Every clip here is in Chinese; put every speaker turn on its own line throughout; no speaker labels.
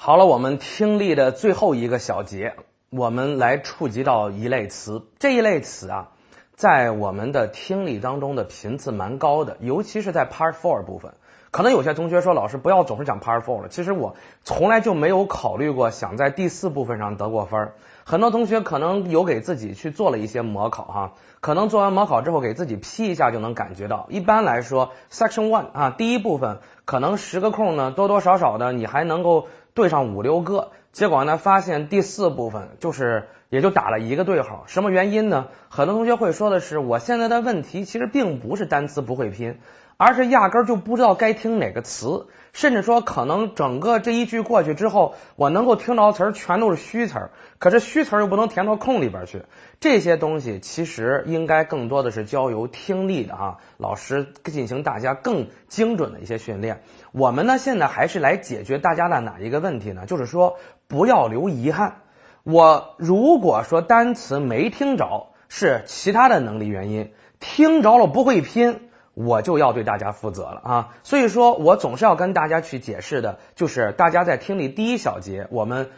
好了，我们听力的最后一个小节，我们来触及到一类词。这一类词啊，在我们的听力当中的频次蛮高的，尤其是在 Part Four 部分。可能有些同学说，老师不要总是讲 Part Four 了。其实我从来就没有考虑过想在第四部分上得过分儿。很多同学可能有给自己去做了一些模考哈，可能做完模考之后给自己批一下就能感觉到。一般来说，Section One 啊，第一部分可能十个空呢，多多少少的你还能够对上五六个。结果呢，发现第四部分就是也就打了一个对号。什么原因呢？很多同学会说的是，我现在的问题其实并不是单词不会拼，而是压根儿就不知道该听哪个词。甚至说，可能整个这一句过去之后，我能够听到词儿全都是虚词儿，可是虚词儿又不能填到空里边去。这些东西其实应该更多的是交由听力的啊，老师进行大家更精准的一些训练。我们呢，现在还是来解决大家的哪一个问题呢？就是说，不要留遗憾。我如果说单词没听着，是其他的能力原因；听着了不会拼。我就要对大家负责了啊，所以说我总是要跟大家去解释的，就是大家在听力第一小节，我们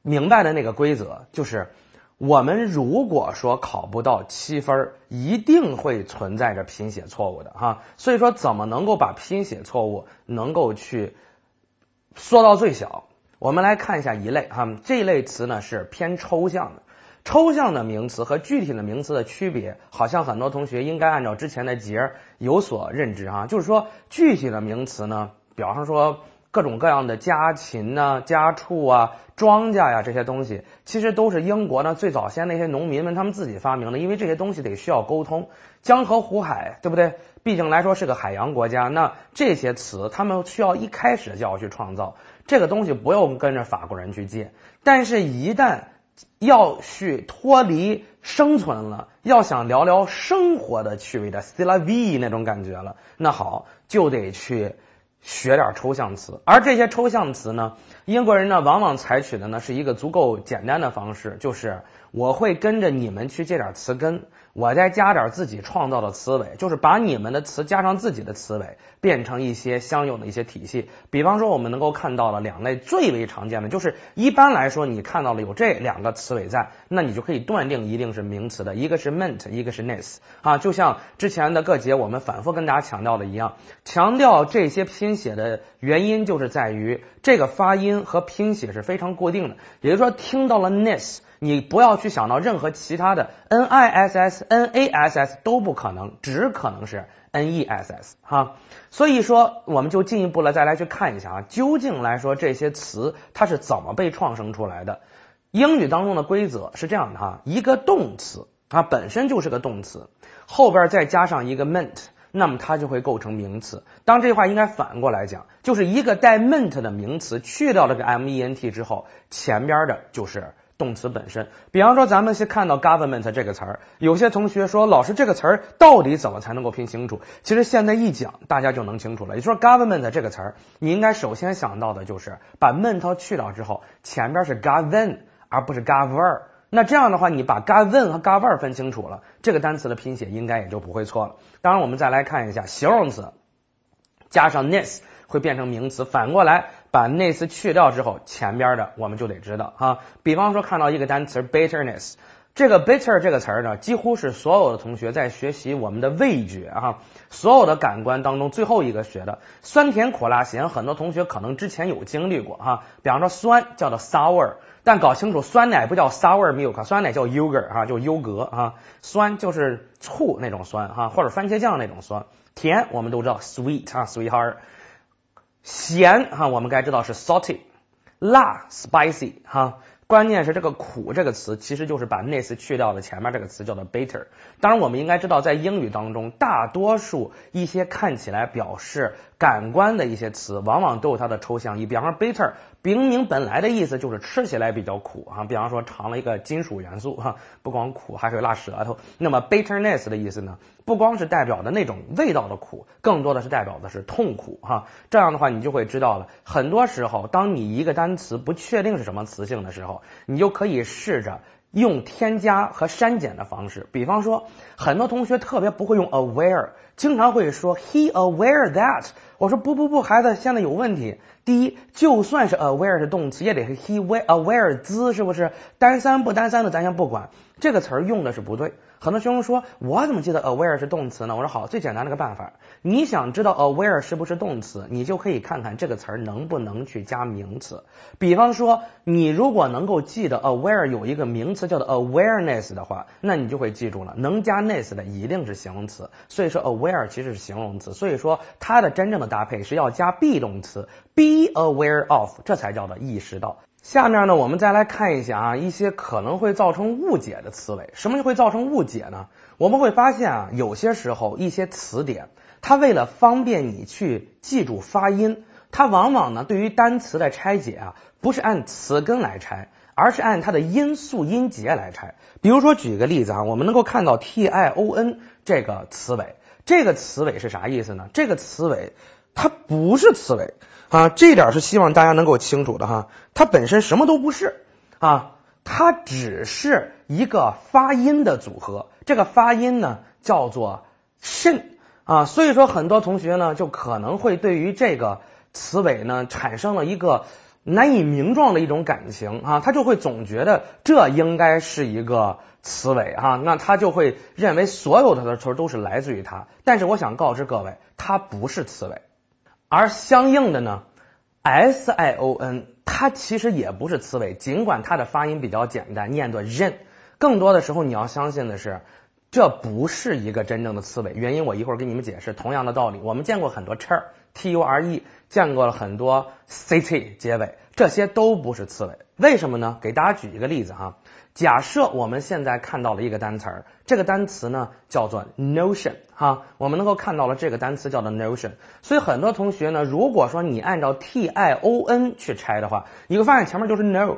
明白的那个规则，就是我们如果说考不到七分，一定会存在着拼写错误的哈。所以说，怎么能够把拼写错误能够去缩到最小？我们来看一下一类哈，这类词呢是偏抽象的。抽象的名词和具体的名词的区别，好像很多同学应该按照之前的节有所认知哈。就是说，具体的名词呢，比方说各种各样的家禽呐、家畜啊、庄稼呀这些东西，其实都是英国呢最早先那些农民们他们自己发明的，因为这些东西得需要沟通，江河湖海，对不对？毕竟来说是个海洋国家，那这些词他们需要一开始就要去创造这个东西，不用跟着法国人去借，但是一旦要去脱离生存了，要想聊聊生活的趣味的 s t l a v 那种感觉了，那好就得去学点抽象词。而这些抽象词呢，英国人呢往往采取的呢是一个足够简单的方式，就是我会跟着你们去借点词根。我再加点自己创造的词尾，就是把你们的词加上自己的词尾，变成一些相应的一些体系。比方说，我们能够看到了两类最为常见的，就是一般来说，你看到了有这两个词尾在，那你就可以断定一定是名词的，一个是 meant，一个是 ness 啊。就像之前的各节我们反复跟大家强调的一样，强调这些拼写的原因就是在于这个发音和拼写是非常固定的，也就是说，听到了 ness。你不要去想到任何其他的 n i s s n a s s 都不可能，只可能是 n e s s 哈。所以说，我们就进一步了再来去看一下啊，究竟来说这些词它是怎么被创生出来的？英语当中的规则是这样的哈，一个动词啊本身就是个动词，后边再加上一个 meant，那么它就会构成名词。当这句话应该反过来讲，就是一个带 meant 的名词去掉了个 m e n t 之后，前边的就是。动词本身，比方说咱们先看到 government 这个词儿，有些同学说老师这个词儿到底怎么才能够拼清楚？其实现在一讲大家就能清楚了。也就是说 government 这个词儿，你应该首先想到的就是把 ment 去掉之后，前边是 govern 而不是 govern。那这样的话，你把 govern 和 govern 分清楚了，这个单词的拼写应该也就不会错了。当然，我们再来看一下形容词加上 ness 会变成名词，反过来。把 ness 去掉之后，前边的我们就得知道哈。比方说看到一个单词 bitterness，这个 bitter 这个词儿呢，几乎是所有的同学在学习我们的味觉哈，所有的感官当中最后一个学的酸甜苦辣咸，很多同学可能之前有经历过哈。比方说酸叫做 sour，但搞清楚酸奶不叫 sour milk，酸奶叫 yogurt 哈，就优格啊。酸就是醋那种酸哈，或者番茄酱那种酸。甜我们都知道 sweet 啊，sweetheart。咸哈，我们该知道是 salty，辣 spicy 哈，关键是这个苦这个词其实就是把 n i s 去掉的前面这个词叫做 bitter。当然，我们应该知道在英语当中，大多数一些看起来表示。感官的一些词往往都有它的抽象意，比方说 bitter，明明本来的意思就是吃起来比较苦哈，比方说尝了一个金属元素哈，不光苦还会辣舌头。那么 bitterness 的意思呢，不光是代表的那种味道的苦，更多的是代表的是痛苦哈。这样的话，你就会知道了，很多时候当你一个单词不确定是什么词性的时候，你就可以试着。用添加和删减的方式，比方说，很多同学特别不会用 aware，经常会说 he aware that。我说不不不，孩子现在有问题。第一，就算是 aware 是动词，也得是 he aware 之，是不是？单三不单三的咱先不管，这个词儿用的是不对。很多学生说，我怎么记得 aware 是动词呢？我说好，最简单的个办法，你想知道 aware 是不是动词，你就可以看看这个词儿能不能去加名词。比方说，你如果能够记得 aware 有一个名词叫做 awareness 的话，那你就会记住了，能加 ness 的一定是形容词。所以说 aware 其实是形容词，所以说它的真正的搭配是要加 be 动词 be aware of，这才叫做意识到。下面呢，我们再来看一下啊，一些可能会造成误解的词尾。什么会造成误解呢？我们会发现啊，有些时候一些词典，它为了方便你去记住发音，它往往呢对于单词的拆解啊，不是按词根来拆，而是按它的音素音节来拆。比如说举个例子啊，我们能够看到 t i o n 这个词尾，这个词尾是啥意思呢？这个词尾它不是词尾。啊，这点是希望大家能够清楚的哈，它本身什么都不是啊，它只是一个发音的组合，这个发音呢叫做肾啊，所以说很多同学呢就可能会对于这个词尾呢产生了一个难以名状的一种感情啊，他就会总觉得这应该是一个词尾哈，那他就会认为所有的词都是来自于它，但是我想告知各位，它不是词尾。而相应的呢，s i o n 它其实也不是词尾，尽管它的发音比较简单，念作 n。更多的时候你要相信的是，这不是一个真正的词尾。原因我一会儿给你们解释。同样的道理，我们见过很多 ch t u r e，见过了很多 city 结尾，这些都不是词尾。为什么呢？给大家举一个例子哈。假设我们现在看到了一个单词儿，这个单词呢叫做 notion 哈，我们能够看到了这个单词叫做 notion，所以很多同学呢，如果说你按照 t i o n 去拆的话，你会发现前面就是 no，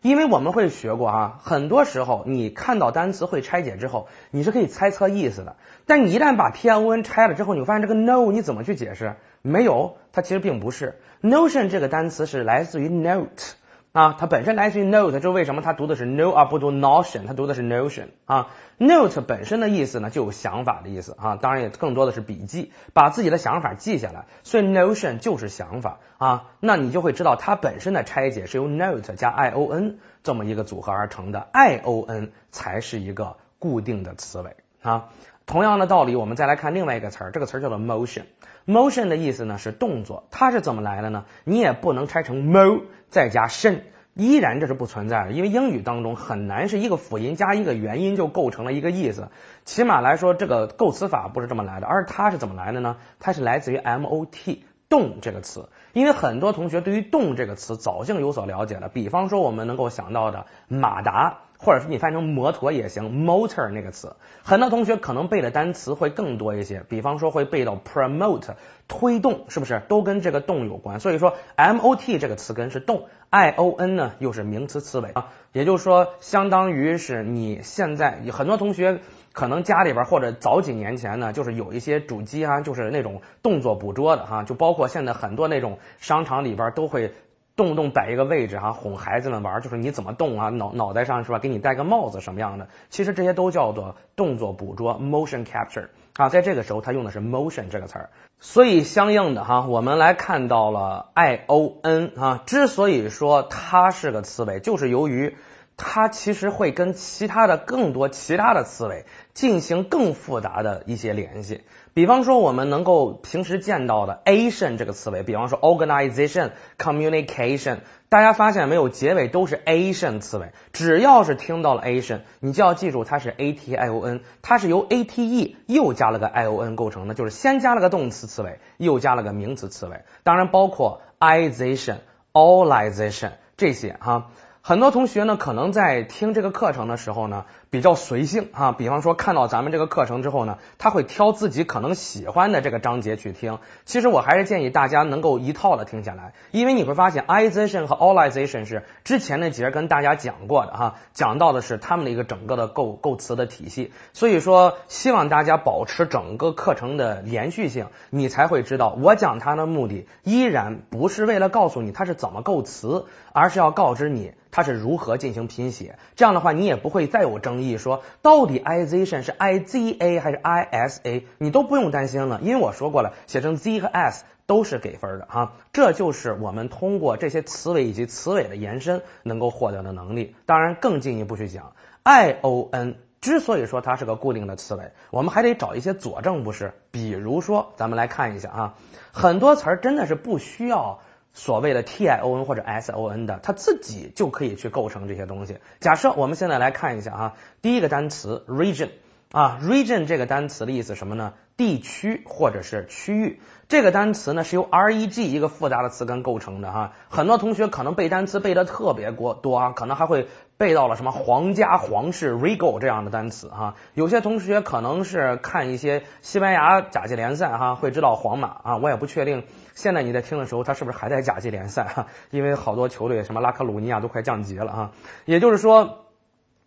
因为我们会学过啊，很多时候你看到单词会拆解之后，你是可以猜测意思的，但你一旦把 t i o n 拆了之后，你会发现这个 no 你怎么去解释？没有，它其实并不是 notion 这个单词是来自于 note。啊，它本身来自于 note，就为什么它读的是 no 而不读 notion？它读的是 notion 啊。note 本身的意思呢，就有想法的意思啊，当然也更多的是笔记，把自己的想法记下来。所以 notion 就是想法啊，那你就会知道它本身的拆解是由 note 加 i o n 这么一个组合而成的，i o n 才是一个固定的词尾啊。同样的道理，我们再来看另外一个词儿，这个词儿叫做 motion。motion 的意思呢是动作，它是怎么来的呢？你也不能拆成 mo 再加肾依然这是不存在的，因为英语当中很难是一个辅音加一个元音就构成了一个意思。起码来说，这个构词法不是这么来的，而它是怎么来的呢？它是来自于 mot 动这个词，因为很多同学对于动这个词早就有所了解了，比方说我们能够想到的马达。或者是你翻译成摩托也行，motor 那个词，很多同学可能背的单词会更多一些，比方说会背到 promote 推动，是不是都跟这个动有关？所以说 mot 这个词根是动，ion 呢又是名词词尾啊，也就是说相当于是你现在很多同学可能家里边或者早几年前呢，就是有一些主机啊，就是那种动作捕捉的哈，就包括现在很多那种商场里边都会。动不动摆一个位置哈，哄孩子们玩，就是你怎么动啊？脑脑袋上是吧？给你戴个帽子什么样的？其实这些都叫做动作捕捉 （motion capture） 啊。在这个时候，它用的是 motion 这个词儿。所以相应的哈，我们来看到了 i o n 啊。之所以说它是个词尾，就是由于它其实会跟其他的更多其他的词尾进行更复杂的一些联系。比方说，我们能够平时见到的 ation 这个词尾，比方说 organization、communication，大家发现没有？结尾都是 ation 词尾。只要是听到了 ation，你就要记住它是 a t i o n，它是由 a t e 又加了个 i o n 构成的，就是先加了个动词词尾，又加了个名词词尾。当然包括 ization、allization 这些哈。很多同学呢，可能在听这个课程的时候呢。比较随性哈，比方说看到咱们这个课程之后呢，他会挑自己可能喜欢的这个章节去听。其实我还是建议大家能够一套的听下来，因为你会发现 ization 和 allization 是之前那节跟大家讲过的哈，讲到的是他们的一个整个的构构词的体系。所以说，希望大家保持整个课程的连续性，你才会知道我讲它的目的依然不是为了告诉你它是怎么构词，而是要告知你它是如何进行拼写。这样的话，你也不会再有争。争议，说到底 ization 是 i z a 还是 i s a，你都不用担心了，因为我说过了，写成 z 和 s 都是给分的哈。这就是我们通过这些词尾以及词尾的延伸能够获得的能力。当然，更进一步去讲，i o n 之所以说它是个固定的词尾，我们还得找一些佐证，不是？比如说，咱们来看一下啊，很多词儿真的是不需要。所谓的 t i o n 或者 s o n 的，它自己就可以去构成这些东西。假设我们现在来看一下啊，第一个单词 region 啊，region 这个单词的意思什么呢？地区或者是区域。这个单词呢是由 r e g 一个复杂的词根构成的哈。很多同学可能背单词背的特别过多啊，可能还会背到了什么皇家、皇室 regal 这样的单词哈。有些同学可能是看一些西班牙甲级联赛哈，会知道皇马啊。我也不确定。现在你在听的时候，他是不是还在甲级联赛哈？因为好多球队，什么拉科鲁尼亚都快降级了啊。也就是说，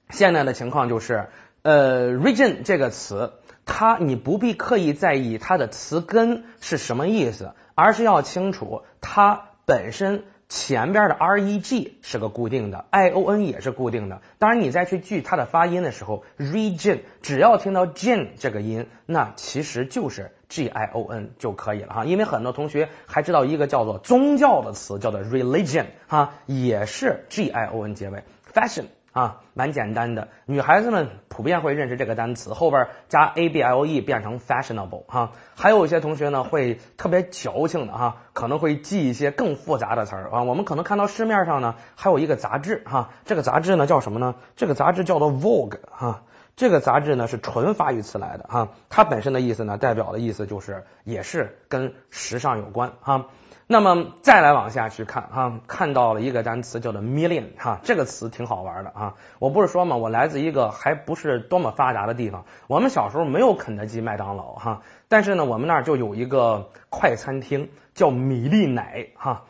现在的情况就是，呃，region 这个词，它你不必刻意在意它的词根是什么意思，而是要清楚它本身。前边的 r e g 是个固定的，i o n 也是固定的。当然，你再去记它的发音的时候，region 只要听到 gin 这个音，那其实就是 g i o n 就可以了哈。因为很多同学还知道一个叫做宗教的词，叫做 religion 哈，也是 g i o n 结尾，fashion。啊，蛮简单的，女孩子们普遍会认识这个单词，后边加 a b l e 变成 fashionable 哈。还有一些同学呢会特别矫情的哈，可能会记一些更复杂的词儿啊。我们可能看到市面上呢还有一个杂志哈，这个杂志呢叫什么呢？这个杂志叫做 Vogue 哈。这个杂志呢是纯法语词来的哈，它本身的意思呢代表的意思就是也是跟时尚有关哈。那么再来往下去看哈，看到了一个单词叫做 million 哈，这个词挺好玩的啊。我不是说嘛，我来自一个还不是多么发达的地方，我们小时候没有肯德基、麦当劳哈，但是呢，我们那儿就有一个快餐厅叫米粒奶哈。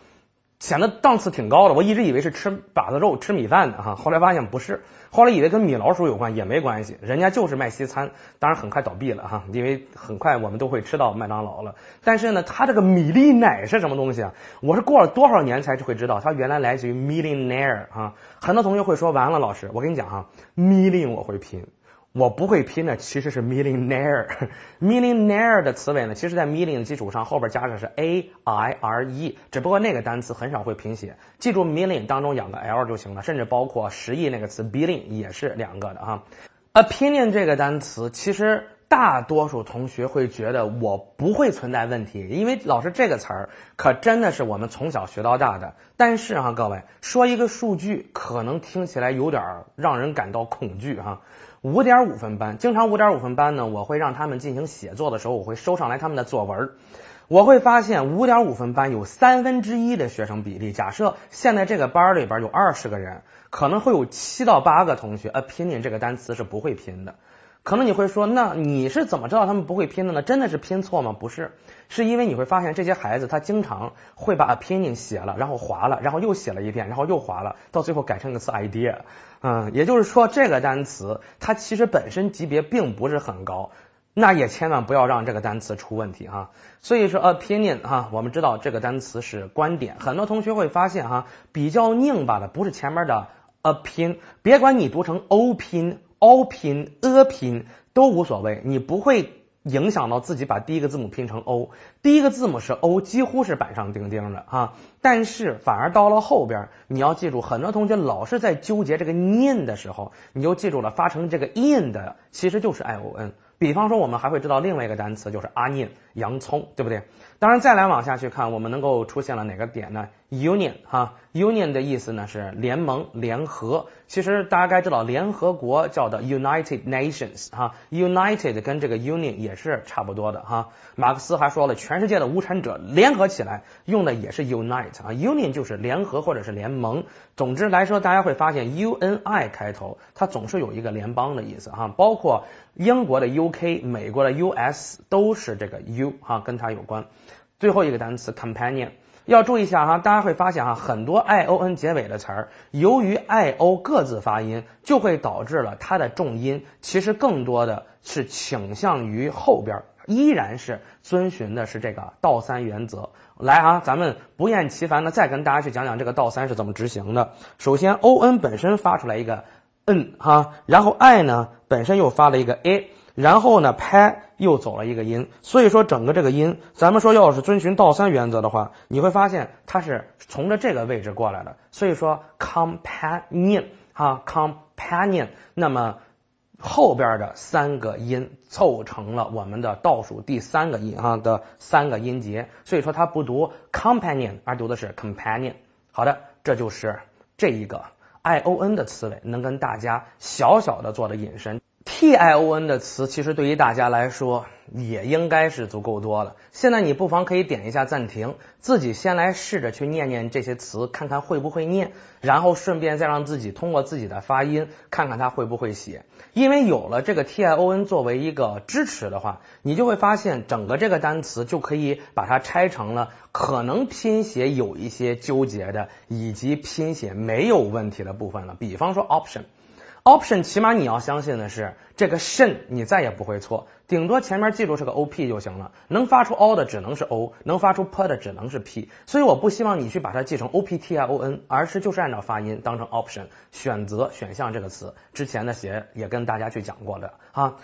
显得档次挺高的，我一直以为是吃把子肉、吃米饭的哈，后来发现不是，后来以为跟米老鼠有关，也没关系，人家就是卖西餐，当然很快倒闭了哈，因为很快我们都会吃到麦当劳了。但是呢，它这个米粒奶是什么东西啊？我是过了多少年才会知道，它原来来自于 millionaire 啊。很多同学会说，完了老师，我跟你讲哈，million 我会拼。我不会拼的其实是 millionaire，millionaire 的词尾呢，其实在 million 的基础上后边加上是 a i r e，只不过那个单词很少会拼写，记住 million 当中两个 l 就行了，甚至包括十亿那个词 billion 也是两个的哈。opinion 这个单词，其实大多数同学会觉得我不会存在问题，因为老师这个词儿可真的是我们从小学到大的。但是哈，各位说一个数据，可能听起来有点让人感到恐惧哈。五点五分班，经常五点五分班呢，我会让他们进行写作的时候，我会收上来他们的作文。我会发现五点五分班有三分之一的学生比例。假设现在这个班里边有二十个人，可能会有七到八个同学，opinion 这个单词是不会拼的。可能你会说，那你是怎么知道他们不会拼的呢？真的是拼错吗？不是，是因为你会发现这些孩子他经常会把 opinion 写了，然后划了，然后又写了一遍，然后又划了，到最后改成一个词 idea。嗯，也就是说这个单词它其实本身级别并不是很高，那也千万不要让这个单词出问题哈。所以说 opinion 哈，我们知道这个单词是观点，很多同学会发现哈，比较拧巴的不是前面的 opin，别管你读成 o pin、o pin、a pin 都无所谓，你不会影响到自己把第一个字母拼成 o，第一个字母是 o，几乎是板上钉钉的啊。但是反而到了后边，你要记住，很多同学老是在纠结这个念的时候，你就记住了，发成这个 in 的其实就是 i o n。比方说，我们还会知道另外一个单词就是 onion，洋葱，对不对？当然，再来往下去看，我们能够出现了哪个点呢？Union 哈，Union 的意思呢是联盟、联合。其实大家该知道，联合国叫的 United Nations 哈，United 跟这个 Union 也是差不多的哈。马克思还说了，全世界的无产者联合起来用的也是 Unite 啊，Union 就是联合或者是联盟。总之来说，大家会发现 U N I 开头，它总是有一个联邦的意思哈。包括英国的 U K、美国的 U S 都是这个 U 哈，跟它有关。最后一个单词 companion 要注意一下哈，大家会发现哈，很多 i o n 结尾的词儿，由于 i o 各自发音，就会导致了它的重音其实更多的是倾向于后边，依然是遵循的是这个倒三原则。来啊，咱们不厌其烦的再跟大家去讲讲这个倒三是怎么执行的。首先 o n 本身发出来一个 n 哈，然后 i 呢本身又发了一个 a，然后呢拍又走了一个音，所以说整个这个音，咱们说要是遵循倒三原则的话，你会发现它是从着这个位置过来的，所以说 companion 哈 companion，那么后边的三个音凑成了我们的倒数第三个音哈的三个音节，所以说它不读 companion 而读的是 companion。好的，这就是这一个。i o n 的词尾能跟大家小小的做的引申，t i o n 的词其实对于大家来说也应该是足够多了。现在你不妨可以点一下暂停，自己先来试着去念念这些词，看看会不会念，然后顺便再让自己通过自己的发音看看他会不会写。因为有了这个 t i o n 作为一个支持的话，你就会发现整个这个单词就可以把它拆成了可能拼写有一些纠结的，以及拼写没有问题的部分了。比方说 option Option 起码你要相信的是这个 shin 你再也不会错，顶多前面记住是个 o p 就行了。能发出 o 的只能是 o，能发出 p 的只能是 p。所以我不希望你去把它记成 o p t i o n，而是就是按照发音当成 option 选择选项这个词。之前的写也跟大家去讲过的啊，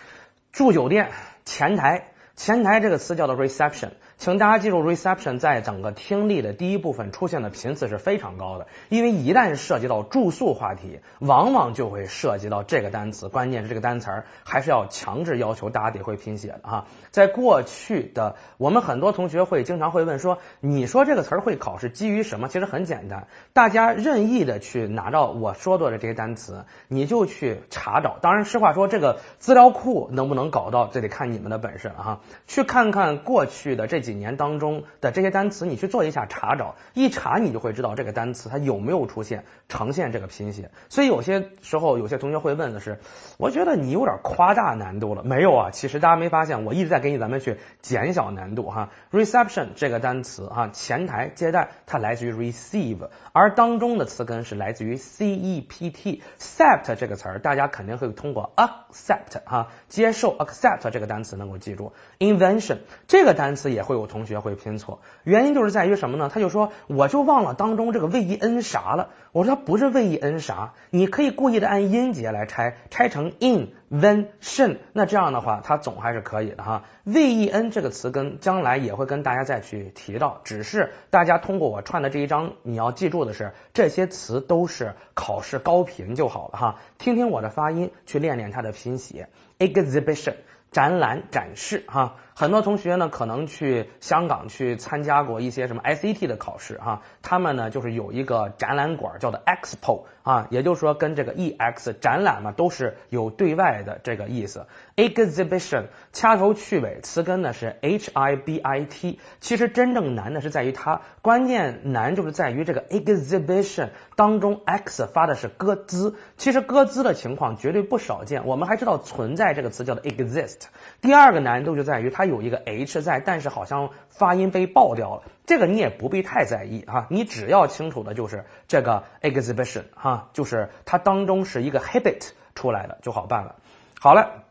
住酒店前台。前台这个词叫做 reception，请大家记住，reception 在整个听力的第一部分出现的频次是非常高的，因为一旦涉及到住宿话题，往往就会涉及到这个单词，关键是这个单词儿还是要强制要求大家得会拼写的哈。在过去的，我们很多同学会经常会问说，你说这个词儿会考是基于什么？其实很简单，大家任意的去拿到我说过的这些单词，你就去查找。当然，实话说，这个资料库能不能搞到，这得看你们的本事了哈。去看看过去的这几几年当中的这些单词，你去做一下查找，一查你就会知道这个单词它有没有出现呈现这个拼写。所以有些时候有些同学会问的是，我觉得你有点夸大难度了，没有啊？其实大家没发现，我一直在给你咱们去减小难度哈。reception 这个单词哈，前台接待，它来自于 receive，而当中的词根是来自于 c e p t。accept 这个词儿，大家肯定会通过 accept 哈，接受 accept 这个单词能够记住。invention 这个单词也会有同学会拼错，原因就是在于什么呢？他就说我就忘了当中这个 v e n 啥了。我说它不是 v e n 啥，你可以故意的按音节来拆，拆成 invention，那这样的话它总还是可以的哈。v e n 这个词根将来也会跟大家再去提到，只是大家通过我串的这一章，你要记住的是这些词都是考试高频就好了哈。听听我的发音，去练练它的拼写，exhibition。展览展示哈，很多同学呢可能去香港去参加过一些什么 SAT 的考试啊，他们呢就是有一个展览馆叫做 Expo 啊，也就是说跟这个 EX 展览嘛都是有对外的这个意思。Exhibition 掐头去尾词根呢是 H I B I T，其实真正难的是在于它，关键难就是在于这个 exhibition 当中 X 发的是咯兹，其实咯兹的情况绝对不少见，我们还知道存在这个词叫做 exist。第二个难度就在于它有一个 h 在，但是好像发音被爆掉了。这个你也不必太在意哈，你只要清楚的就是这个 exhibition 哈，就是它当中是一个 habit 出来的就好办了。好了，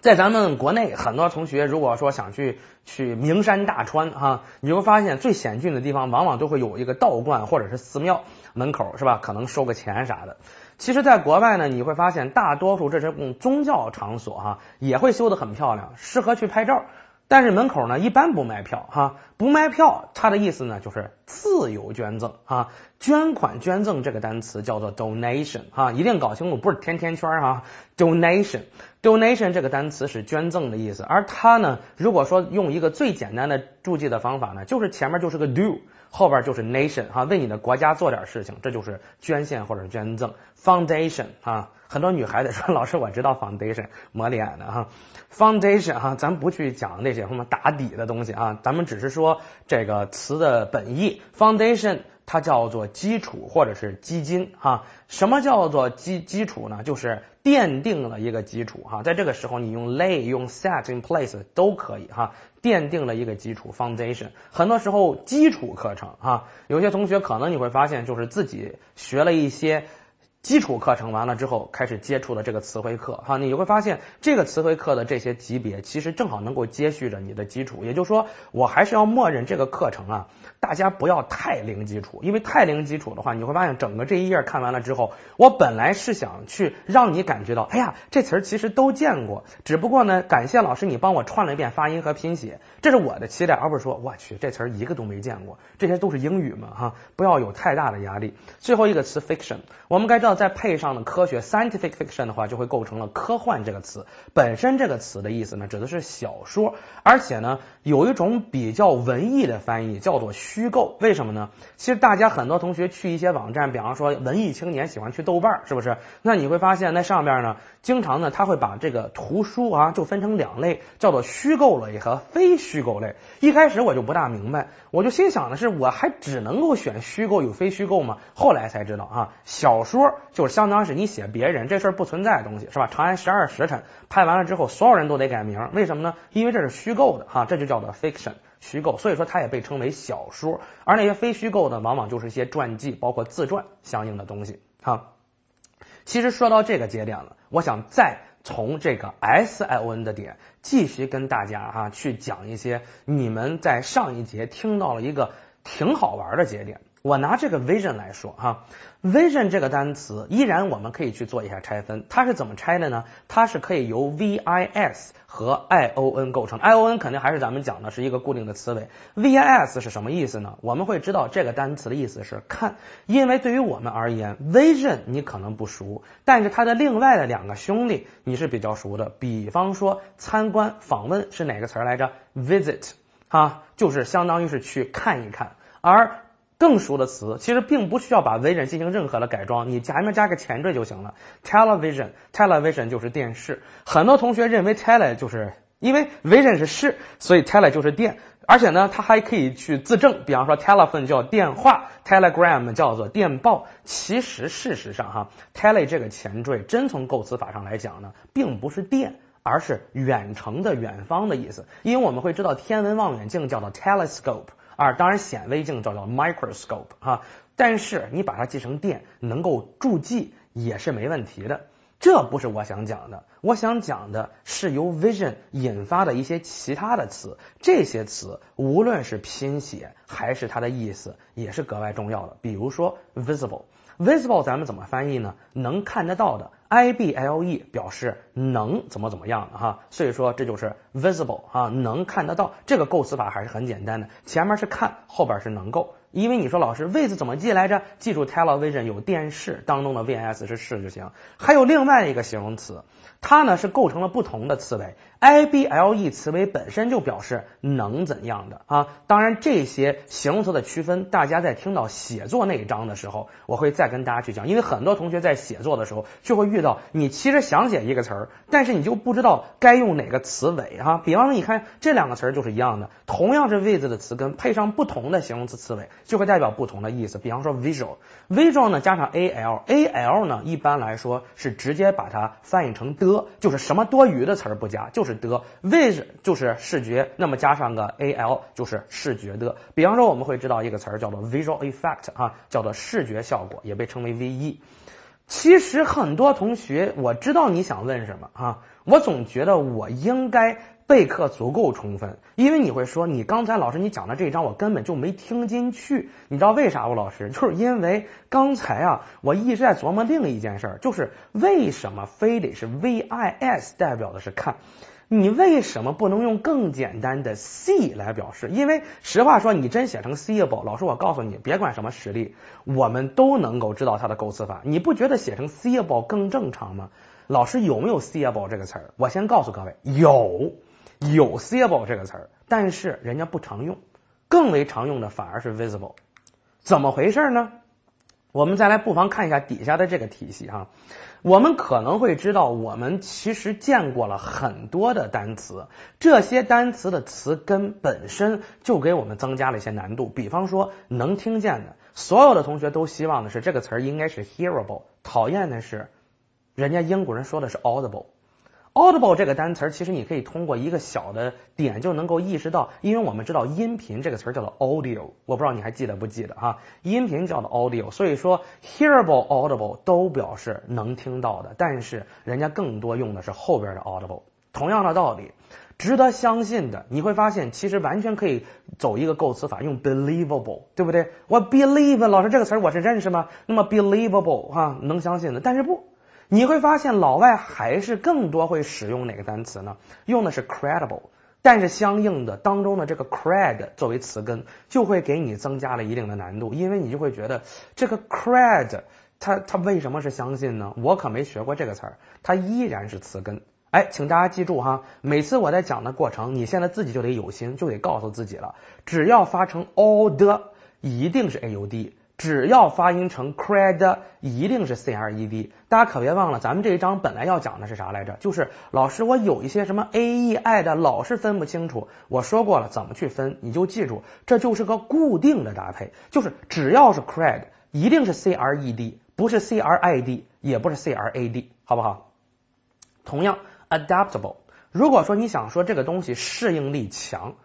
在咱们国内很多同学如果说想去去名山大川哈，你会发现最险峻的地方往往都会有一个道观或者是寺庙门口是吧？可能收个钱啥的。其实，在国外呢，你会发现大多数这些宗教场所哈，也会修得很漂亮，适合去拍照。但是门口呢，一般不卖票哈，不卖票，它的意思呢就是自由捐赠啊，捐款捐赠这个单词叫做 donation 啊，一定搞清楚，不是甜甜圈哈，donation，donation 这个单词是捐赠的意思，而它呢，如果说用一个最简单的注记的方法呢，就是前面就是个 do。后边就是 nation 哈，为你的国家做点事情，这就是捐献或者捐赠。foundation 啊，很多女孩子说老师我知道 foundation 抹脸的哈，foundation 哈，咱不去讲那些什么打底的东西啊，咱们只是说这个词的本意。foundation 它叫做基础或者是基金哈，什么叫做基基础呢？就是奠定了一个基础哈，在这个时候你用 lay 用 set in place 都可以哈。奠定了一个基础 foundation，很多时候基础课程啊，有些同学可能你会发现就是自己学了一些基础课程完了之后，开始接触的这个词汇课，哈，你会发现这个词汇课的这些级别，其实正好能够接续着你的基础。也就是说，我还是要默认这个课程啊，大家不要太零基础，因为太零基础的话，你会发现整个这一页看完了之后，我本来是想去让你感觉到，哎呀，这词儿其实都见过，只不过呢，感谢老师你帮我串了一遍发音和拼写，这是我的期待，而不是说我去这词儿一个都没见过，这些都是英语嘛，哈，不要有太大的压力。最后一个词 fiction，我们该知道。再配上呢科学 scientific fiction 的话，就会构成了科幻这个词。本身这个词的意思呢，指的是小说，而且呢，有一种比较文艺的翻译叫做虚构。为什么呢？其实大家很多同学去一些网站，比方说文艺青年喜欢去豆瓣，是不是？那你会发现那上边呢，经常呢，他会把这个图书啊，就分成两类，叫做虚构类和非虚构类。一开始我就不大明白，我就心想的是，我还只能够选虚构有非虚构吗？后来才知道啊，小说。就是相当是你写别人这事儿不存在的东西是吧？长安十二时辰拍完了之后，所有人都得改名，为什么呢？因为这是虚构的哈，这就叫做 fiction 虚构，所以说它也被称为小说。而那些非虚构的，往往就是一些传记，包括自传相应的东西哈。其实说到这个节点了，我想再从这个 S I O N 的点继续跟大家哈去讲一些你们在上一节听到了一个挺好玩的节点。我拿这个 vision 来说哈，vision 这个单词依然我们可以去做一下拆分，它是怎么拆的呢？它是可以由 v i s 和 i o n 构成，i o n 肯定还是咱们讲的是一个固定的词尾，v i s 是什么意思呢？我们会知道这个单词的意思是看，因为对于我们而言，vision 你可能不熟，但是它的另外的两个兄弟你是比较熟的，比方说参观访问是哪个词来着？visit 啊，就是相当于是去看一看，而更熟的词，其实并不需要把 vision 进行任何的改装，你前面加个前缀就行了。television，television 就是电视。很多同学认为 tele 就是因为 vision 是视，所以 tele 就是电。而且呢，它还可以去自证，比方说 telephone 叫电话，telegram 叫做电报。其实事实上哈，tele 这个前缀真从构词法上来讲呢，并不是电，而是远程的、远方的意思。因为我们会知道天文望远镜叫做 telescope。啊，当然显微镜叫做 microscope 哈，但是你把它记成电，能够助记也是没问题的。这不是我想讲的，我想讲的是由 vision 引发的一些其他的词，这些词无论是拼写还是它的意思，也是格外重要的。比如说 visible visible 咱们怎么翻译呢？能看得到的。I B L E 表示能怎么怎么样的哈，所以说这就是 visible 啊，能看得到。这个构词法还是很简单的，前面是看，后边是能够。因为你说老师 with 怎么记来着？记住 television 有电视当中的 V S 是视就行。还有另外一个形容词，它呢是构成了不同的词尾。I B L E 词尾本身就表示能怎样的啊？当然这些形容词的区分，大家在听到写作那一章的时候，我会再跟大家去讲。因为很多同学在写作的时候就会遇到，你其实想写一个词儿，但是你就不知道该用哪个词尾哈。比方说，你看这两个词儿就是一样的，同样是 with 的词根配上不同的形容词词尾，就会代表不同的意思。比方说 visual，visual 呢加上 a l，a l 呢一般来说是直接把它翻译成的，就是什么多余的词儿不加，就是。的，vis 就是视觉，那么加上个 al 就是视觉的。比方说，我们会知道一个词儿叫做 visual effect 啊，叫做视觉效果，也被称为 ve。其实很多同学，我知道你想问什么啊，我总觉得我应该备课足够充分，因为你会说，你刚才老师你讲的这一章我根本就没听进去，你知道为啥不？老师就是因为刚才啊，我一直在琢磨另一件事儿，就是为什么非得是 vis 代表的是看。你为什么不能用更简单的 see 来表示？因为实话说，你真写成 seeable，老师我告诉你，别管什么实力，我们都能够知道它的构词法。你不觉得写成 seeable 更正常吗？老师有没有 seeable 这个词儿？我先告诉各位，有，有 seeable 这个词儿，但是人家不常用，更为常用的反而是 visible，怎么回事呢？我们再来不妨看一下底下的这个体系哈。我们可能会知道，我们其实见过了很多的单词，这些单词的词根本身就给我们增加了一些难度。比方说，能听见的，所有的同学都希望的是这个词儿应该是 hearable，讨厌的是，人家英国人说的是 audible。Audible 这个单词儿其实你可以通过一个小的点就能够意识到，因为我们知道音频这个词儿叫做 audio，我不知道你还记得不记得哈？音频叫做 audio，所以说 hearable、audible 都表示能听到的，但是人家更多用的是后边的 audible。同样的道理，值得相信的，你会发现其实完全可以走一个构词法，用 believable，对不对？我 believe 老师这个词儿我是认识吗？那么 believable 哈，能相信的，但是不。你会发现，老外还是更多会使用哪个单词呢？用的是 credible，但是相应的当中的这个 cred 作为词根，就会给你增加了一定的难度，因为你就会觉得这个 cred 它它为什么是相信呢？我可没学过这个词儿，它依然是词根。哎，请大家记住哈，每次我在讲的过程，你现在自己就得有心，就得告诉自己了，只要发成 o 的，一定是 a u d。只要发音成 cred，一定是 c r e d。大家可别忘了，咱们这一章本来要讲的是啥来着？就是老师，我有一些什么 a e i 的，老是分不清楚。我说过了，怎么去分？你就记住，这就是个固定的搭配，就是只要是 cred，一定是 c r e d，不是 c r i d，也不是 c r a d，好不好？同样，adaptable。如果说你想说这个东西适应力强。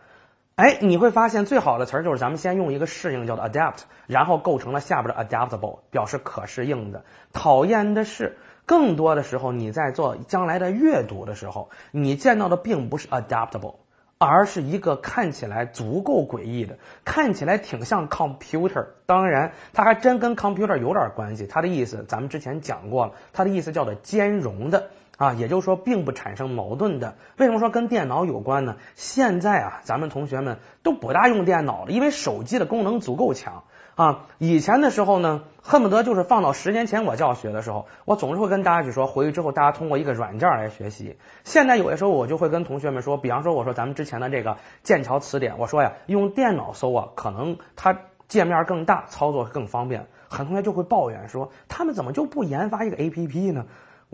哎，你会发现最好的词儿就是咱们先用一个适应叫做 adapt，然后构成了下边的 adaptable，表示可适应的。讨厌的是，更多的时候你在做将来的阅读的时候，你见到的并不是 adaptable，而是一个看起来足够诡异的，看起来挺像 computer。当然，它还真跟 computer 有点关系。它的意思咱们之前讲过了，它的意思叫做兼容的。啊，也就是说，并不产生矛盾的。为什么说跟电脑有关呢？现在啊，咱们同学们都不大用电脑了，因为手机的功能足够强啊。以前的时候呢，恨不得就是放到十年前我教学的时候，我总是会跟大家去说，回去之后大家通过一个软件来学习。现在有的时候我就会跟同学们说，比方说我说咱们之前的这个剑桥词典，我说呀，用电脑搜啊，可能它界面更大，操作更方便。很多同学就会抱怨说，他们怎么就不研发一个 A P P 呢？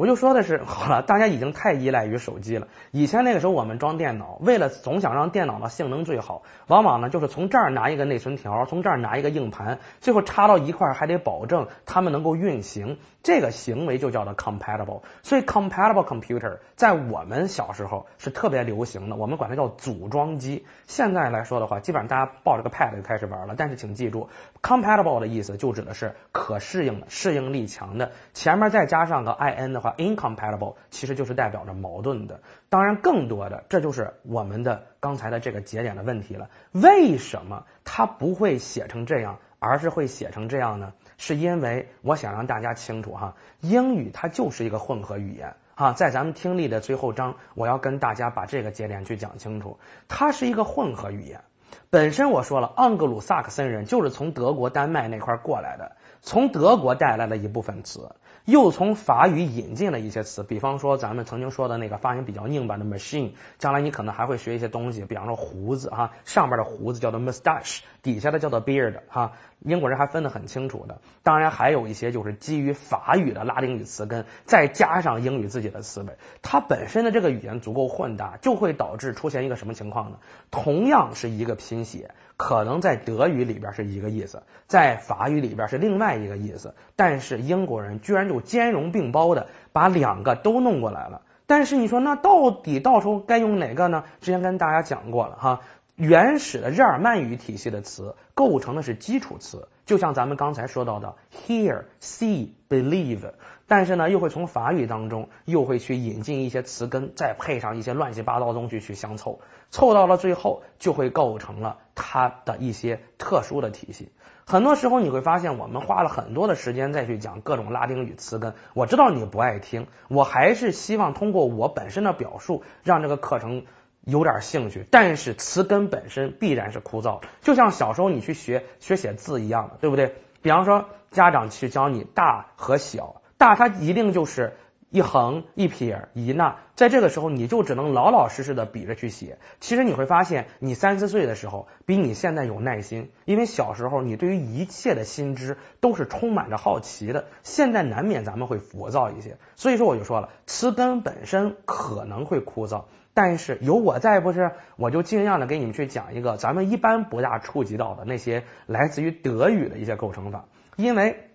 我就说的是，好了，大家已经太依赖于手机了。以前那个时候，我们装电脑，为了总想让电脑的性能最好，往往呢就是从这儿拿一个内存条，从这儿拿一个硬盘，最后插到一块儿，还得保证它们能够运行。这个行为就叫做 compatible。所以 compatible computer 在我们小时候是特别流行的，我们管它叫组装机。现在来说的话，基本上大家抱着个 pad 就开始玩了。但是请记住，compatible 的意思就指的是可适应的、适应力强的，前面再加上个 in 的话。incompatible 其实就是代表着矛盾的，当然更多的这就是我们的刚才的这个节点的问题了。为什么它不会写成这样，而是会写成这样呢？是因为我想让大家清楚哈，英语它就是一个混合语言哈，在咱们听力的最后章，我要跟大家把这个节点去讲清楚，它是一个混合语言。本身我说了，盎格鲁撒克森人就是从德国、丹麦那块过来的，从德国带来了一部分词。又从法语引进了一些词，比方说咱们曾经说的那个发音比较硬板的 machine，将来你可能还会学一些东西，比方说胡子哈，上边的胡子叫做 mustache，底下的叫做 beard 哈，英国人还分得很清楚的。当然还有一些就是基于法语的拉丁语词根，再加上英语自己的词尾，它本身的这个语言足够混搭，就会导致出现一个什么情况呢？同样是一个拼写。可能在德语里边是一个意思，在法语里边是另外一个意思，但是英国人居然就兼容并包的把两个都弄过来了。但是你说那到底到时候该用哪个呢？之前跟大家讲过了哈，原始的日耳曼语体系的词构成的是基础词，就像咱们刚才说到的 hear、see、believe。但是呢，又会从法语当中又会去引进一些词根，再配上一些乱七八糟的东西去相凑，凑到了最后就会构成了它的一些特殊的体系。很多时候你会发现，我们花了很多的时间再去讲各种拉丁语词根。我知道你不爱听，我还是希望通过我本身的表述，让这个课程有点兴趣。但是词根本身必然是枯燥，就像小时候你去学学写字一样的，对不对？比方说家长去教你大和小。大它一定就是一横一撇一捺，在这个时候你就只能老老实实的比着去写。其实你会发现，你三四岁的时候比你现在有耐心，因为小时候你对于一切的新知都是充满着好奇的。现在难免咱们会浮躁一些，所以说我就说了，词根本身可能会枯燥，但是有我在不是，我就尽量的给你们去讲一个咱们一般不大触及到的那些来自于德语的一些构成法，因为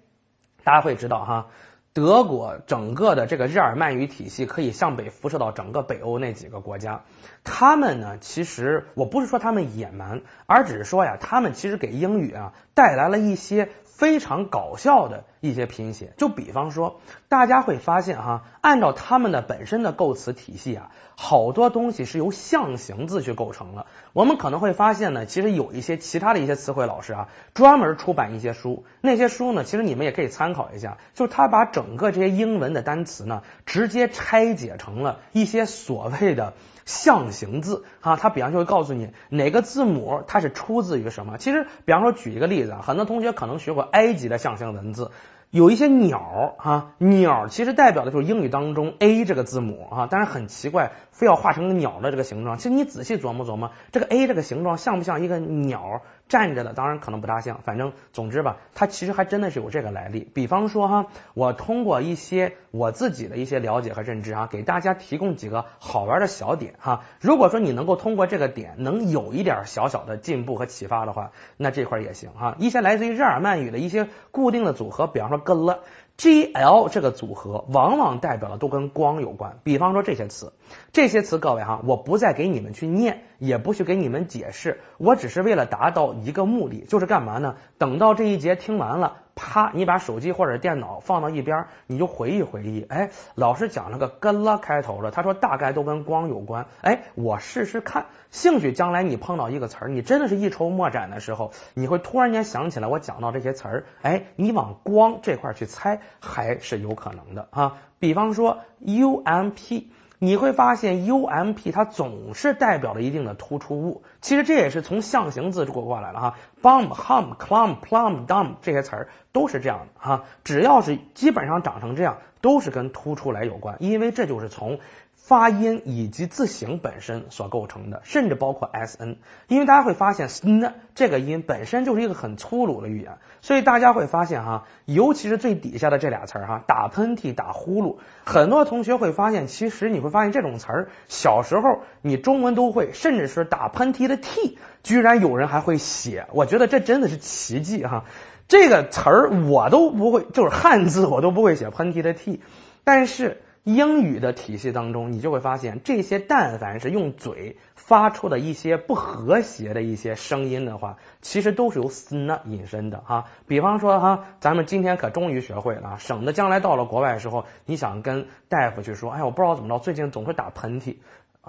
大家会知道哈。德国整个的这个日耳曼语体系可以向北辐射到整个北欧那几个国家。他们呢，其实我不是说他们野蛮，而只是说呀，他们其实给英语啊带来了一些。非常搞笑的一些拼写，就比方说，大家会发现哈，按照他们的本身的构词体系啊，好多东西是由象形字去构成了。我们可能会发现呢，其实有一些其他的一些词汇老师啊，专门出版一些书，那些书呢，其实你们也可以参考一下，就是他把整个这些英文的单词呢，直接拆解成了一些所谓的。象形字啊，它比方就会告诉你哪个字母它是出自于什么。其实，比方说举一个例子啊，很多同学可能学过埃及的象形文字，有一些鸟啊，鸟其实代表的就是英语当中 A 这个字母啊，但是很奇怪，非要画成鸟的这个形状。其实你仔细琢磨琢磨，这个 A 这个形状像不像一个鸟？站着的当然可能不大像，反正总之吧，它其实还真的是有这个来历。比方说哈，我通过一些我自己的一些了解和认知啊，给大家提供几个好玩的小点哈。如果说你能够通过这个点能有一点小小的进步和启发的话，那这块也行哈。一些来自于日耳曼语的一些固定的组合，比方说 gl。G L 这个组合往往代表的都跟光有关，比方说这些词，这些词各位哈，我不再给你们去念，也不去给你们解释，我只是为了达到一个目的，就是干嘛呢？等到这一节听完了。啪！你把手机或者电脑放到一边，你就回忆回忆。哎，老师讲了个跟了开头的，他说大概都跟光有关。哎，我试试看，兴许将来你碰到一个词儿，你真的是一筹莫展的时候，你会突然间想起来我讲到这些词儿。哎，你往光这块去猜，还是有可能的啊。比方说 U M P。你会发现 U M P 它总是代表了一定的突出物，其实这也是从象形字过过来了哈，bomb hum clump plum dumb 这些词儿都是这样的哈，只要是基本上长成这样，都是跟突出来有关，因为这就是从。发音以及字形本身所构成的，甚至包括 s n，因为大家会发现 sn 这个音本身就是一个很粗鲁的语言，所以大家会发现哈，尤其是最底下的这俩词儿哈，打喷嚏、打呼噜，很多同学会发现，其实你会发现这种词儿，小时候你中文都会，甚至是打喷嚏的 t，居然有人还会写，我觉得这真的是奇迹哈，这个词儿我都不会，就是汉字我都不会写喷嚏的 t，但是。英语的体系当中，你就会发现这些，但凡是用嘴发出的一些不和谐的一些声音的话，其实都是由 sna 引申的哈。比方说哈，咱们今天可终于学会了，省得将来到了国外的时候，你想跟大夫去说，哎，我不知道怎么着，最近总是打喷嚏。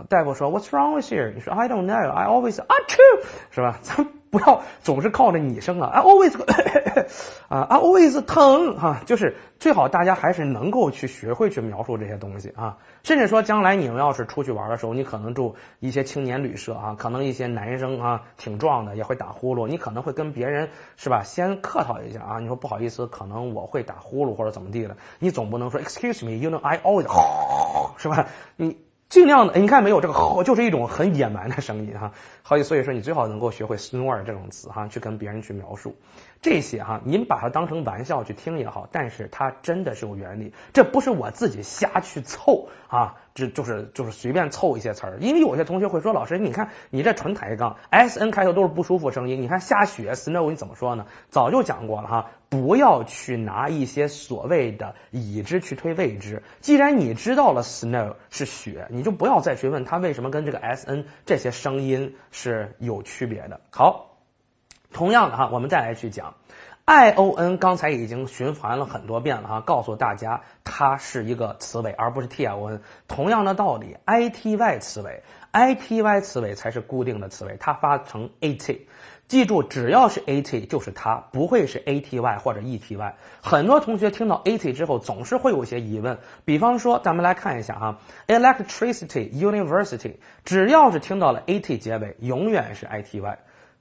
大夫说 What's wrong with you？你说 I don't know. I always 啊，true 是吧？咱。不要总是靠着你声啊，I always 啊，I always 疼哈，就是最好大家还是能够去学会去描述这些东西啊，甚至说将来你们要是出去玩的时候，你可能住一些青年旅社啊，可能一些男生啊挺壮的也会打呼噜，你可能会跟别人是吧，先客套一下啊，你说不好意思，可能我会打呼噜或者怎么地的，你总不能说 Excuse me，you know I always 是吧？你。尽量的，你看没有这个吼，就是一种很野蛮的声音哈。好，所以说你最好能够学会 snore 这种词哈，去跟别人去描述这些哈。您把它当成玩笑去听也好，但是它真的是有原理，这不是我自己瞎去凑啊。这就是就是随便凑一些词儿，因为有些同学会说，老师，你看你这纯抬杠，s n 开头都是不舒服声音，你看下雪 snow 你怎么说呢？早就讲过了哈，不要去拿一些所谓的已知去推未知。既然你知道了 snow 是雪，你就不要再去问他为什么跟这个 s n 这些声音是有区别的。好，同样的哈，我们再来去讲。i o n 刚才已经循环了很多遍了哈，告诉大家它是一个词尾，而不是 t i o n。同样的道理，i t y 词尾，i t y 词尾才是固定的词尾，它发成 a t。记住，只要是 a t 就是它，不会是 a t y 或者 e t y。很多同学听到 a t 之后，总是会有些疑问。比方说，咱们来看一下哈，electricity university，只要是听到了 a t 结尾，永远是 i t y。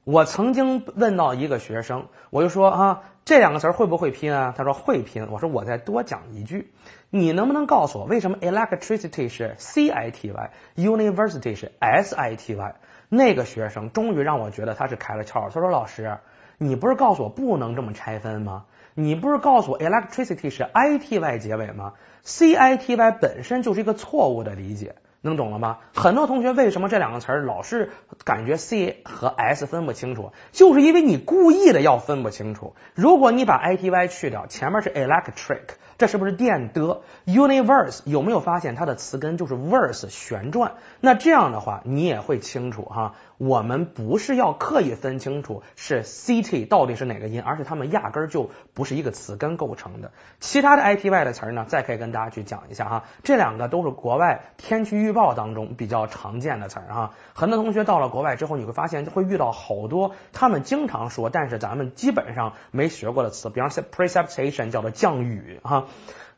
我曾经问到一个学生，我就说啊，这两个词会不会拼啊？他说会拼。我说我再多讲一句，你能不能告诉我为什么 electricity 是 c i t y，university 是 s i t y？那个学生终于让我觉得他是开了窍。他说老师，你不是告诉我不能这么拆分吗？你不是告诉我 electricity 是 i t y 结尾吗？c i t y 本身就是一个错误的理解。能懂了吗？很多同学为什么这两个词儿老是感觉 c 和 s 分不清楚，就是因为你故意的要分不清楚。如果你把 i t y 去掉，前面是 electric，这是不是电的？universe 有没有发现它的词根就是 verse 旋转？那这样的话你也会清楚哈。我们不是要刻意分清楚是 city 到底是哪个音，而是它们压根儿就不是一个词根构成的。其他的 i t y 的词儿呢，再可以跟大家去讲一下哈。这两个都是国外天气预报当中比较常见的词儿哈。很多同学到了国外之后，你会发现就会遇到好多他们经常说，但是咱们基本上没学过的词，比方说 precipitation 叫做降雨哈。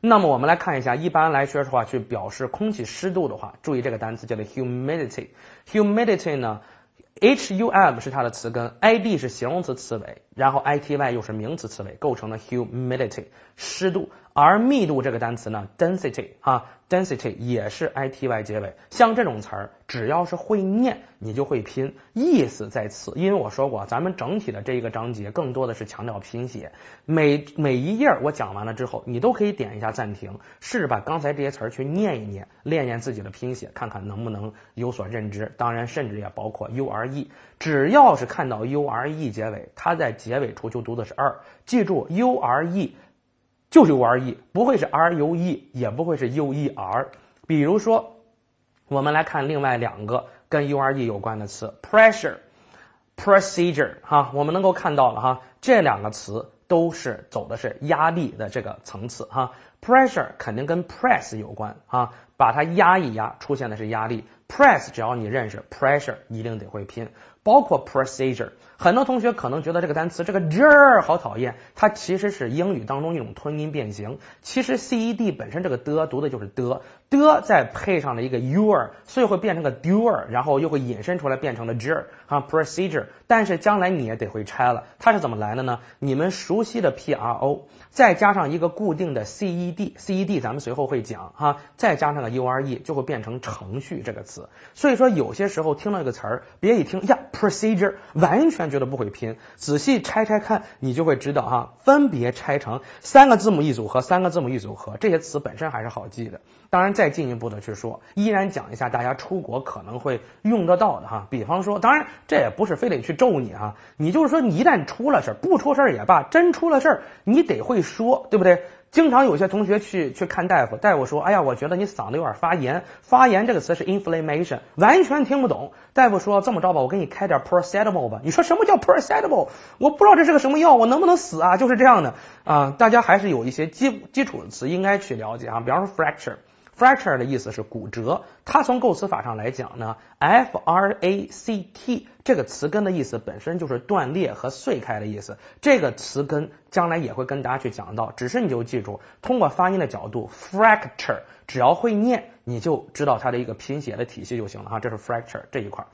那么我们来看一下，一般来说的话，去表示空气湿度的话，注意这个单词叫做 humidity。humidity 呢？H U M 是它的词根，I D 是形容词词尾，然后 I T Y 又是名词词尾，构成了 humility 湿度。而密度这个单词呢，density 啊，density 也是 i t y 结尾。像这种词儿，只要是会念，你就会拼，意思在此。因为我说过，咱们整体的这一个章节更多的是强调拼写。每每一页我讲完了之后，你都可以点一下暂停，试着把刚才这些词儿去念一念，练练自己的拼写，看看能不能有所认知。当然，甚至也包括 u r e，只要是看到 u r e 结尾，它在结尾处就读的是二。记住 u r e。就是 U R E，不会是 R U E，也不会是 U E R。比如说，我们来看另外两个跟 U R E 有关的词，pressure、procedure，哈，我们能够看到了哈，这两个词都是走的是压力的这个层次哈。pressure 肯定跟 press 有关啊，把它压一压，出现的是压力。press 只要你认识 pressure，一定得会拼，包括 procedure。很多同学可能觉得这个单词这个 j 好讨厌，它其实是英语当中一种吞音变形。其实 c e d 本身这个的读的就是的，的再配上了一个 your，所以会变成个 doer，然后又会引申出来变成了 j 啊 procedure。但是将来你也得会拆了，它是怎么来的呢？你们熟悉的 p r o，再加上一个固定的 c e d，c e d 咱们随后会讲哈，再加上个 u r e，就会变成程序这个词。所以说有些时候听到一个词儿，别一听呀 procedure，完全。觉得不会拼，仔细拆拆看，你就会知道哈。分别拆成三个字母一组合，三个字母一组合，这些词本身还是好记的。当然，再进一步的去说，依然讲一下大家出国可能会用得到的哈。比方说，当然这也不是非得去咒你哈，你就是说你一旦出了事儿，不出事儿也罢，真出了事儿，你得会说，对不对？经常有些同学去去看大夫，大夫说：“哎呀，我觉得你嗓子有点发炎。”发炎这个词是 inflammation，完全听不懂。大夫说：“这么着吧，我给你开点 paracetamol 吧。”你说什么叫 paracetamol？我不知道这是个什么药，我能不能死啊？就是这样的啊，大家还是有一些基基础的词应该去了解啊，比方说 fracture。Fracture 的意思是骨折，它从构词法上来讲呢，F R A C T 这个词根的意思本身就是断裂和碎开的意思。这个词根将来也会跟大家去讲到，只是你就记住，通过发音的角度，fracture 只要会念，你就知道它的一个拼写的体系就行了哈。这是 fracture 这一块。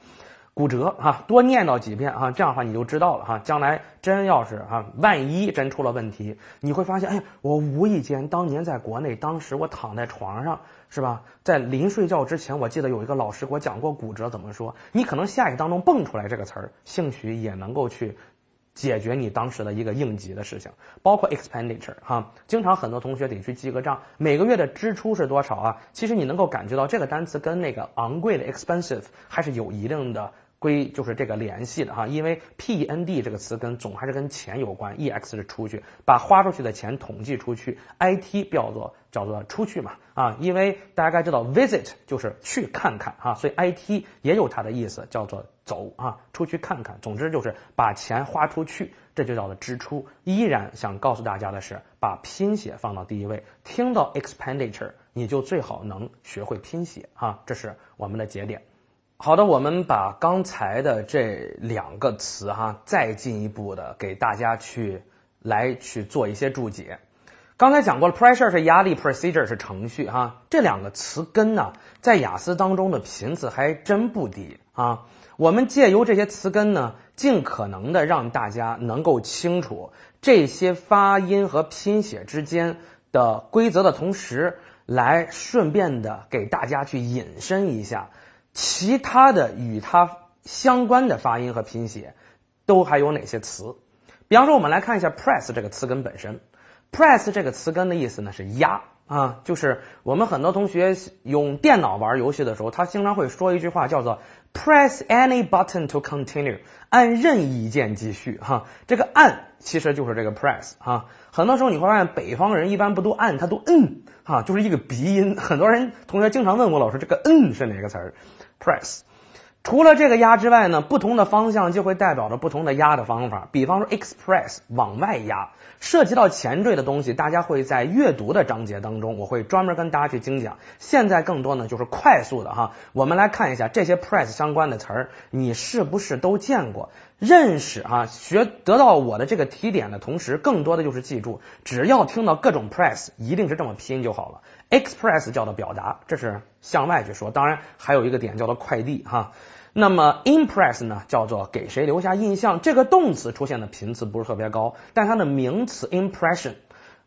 骨折哈，多念叨几遍哈，这样的话你就知道了哈。将来真要是哈，万一真出了问题，你会发现，哎，我无意间当年在国内，当时我躺在床上，是吧？在临睡觉之前，我记得有一个老师给我讲过骨折怎么说。你可能下意识当中蹦出来这个词儿，兴许也能够去。解决你当时的一个应急的事情，包括 expenditure 哈，经常很多同学得去记个账，每个月的支出是多少啊？其实你能够感觉到这个单词跟那个昂贵的 expensive 还是有一定的。归就是这个联系的哈，因为 P E N D 这个词跟总还是跟钱有关，E X 是出去，把花出去的钱统计出去，I T 叫做叫做出去嘛啊，因为大家该知道 visit 就是去看看哈，所以 I T 也有它的意思，叫做走啊，出去看看，总之就是把钱花出去，这就叫做支出。依然想告诉大家的是，把拼写放到第一位，听到 expenditure 你就最好能学会拼写哈，这是我们的节点。好的，我们把刚才的这两个词哈，再进一步的给大家去来去做一些注解。刚才讲过了，pressure 是压力，procedure 是程序哈，这两个词根呢，在雅思当中的频次还真不低啊。我们借由这些词根呢，尽可能的让大家能够清楚这些发音和拼写之间的规则的同时，来顺便的给大家去引申一下。其他的与它相关的发音和拼写都还有哪些词？比方说，我们来看一下 press 这个词根本身。press 这个词根的意思呢是压啊，就是我们很多同学用电脑玩游戏的时候，他经常会说一句话叫做 “press any button to continue”，按任意键继续哈。这个按其实就是这个 press 哈。很多时候你会发现北方人一般不都按，他都嗯哈，就是一个鼻音。很多人同学经常问我老师，这个嗯是哪个词儿？press。除了这个压之外呢，不同的方向就会代表着不同的压的方法。比方说，express 往外压，涉及到前缀的东西，大家会在阅读的章节当中，我会专门跟大家去精讲。现在更多呢就是快速的哈，我们来看一下这些 press 相关的词儿，你是不是都见过？认识啊，学得到我的这个提点的同时，更多的就是记住，只要听到各种 press，一定是这么拼就好了。Express 叫做表达，这是向外去说。当然还有一个点叫做快递哈。那么 impress 呢，叫做给谁留下印象。这个动词出现的频次不是特别高，但它的名词 impression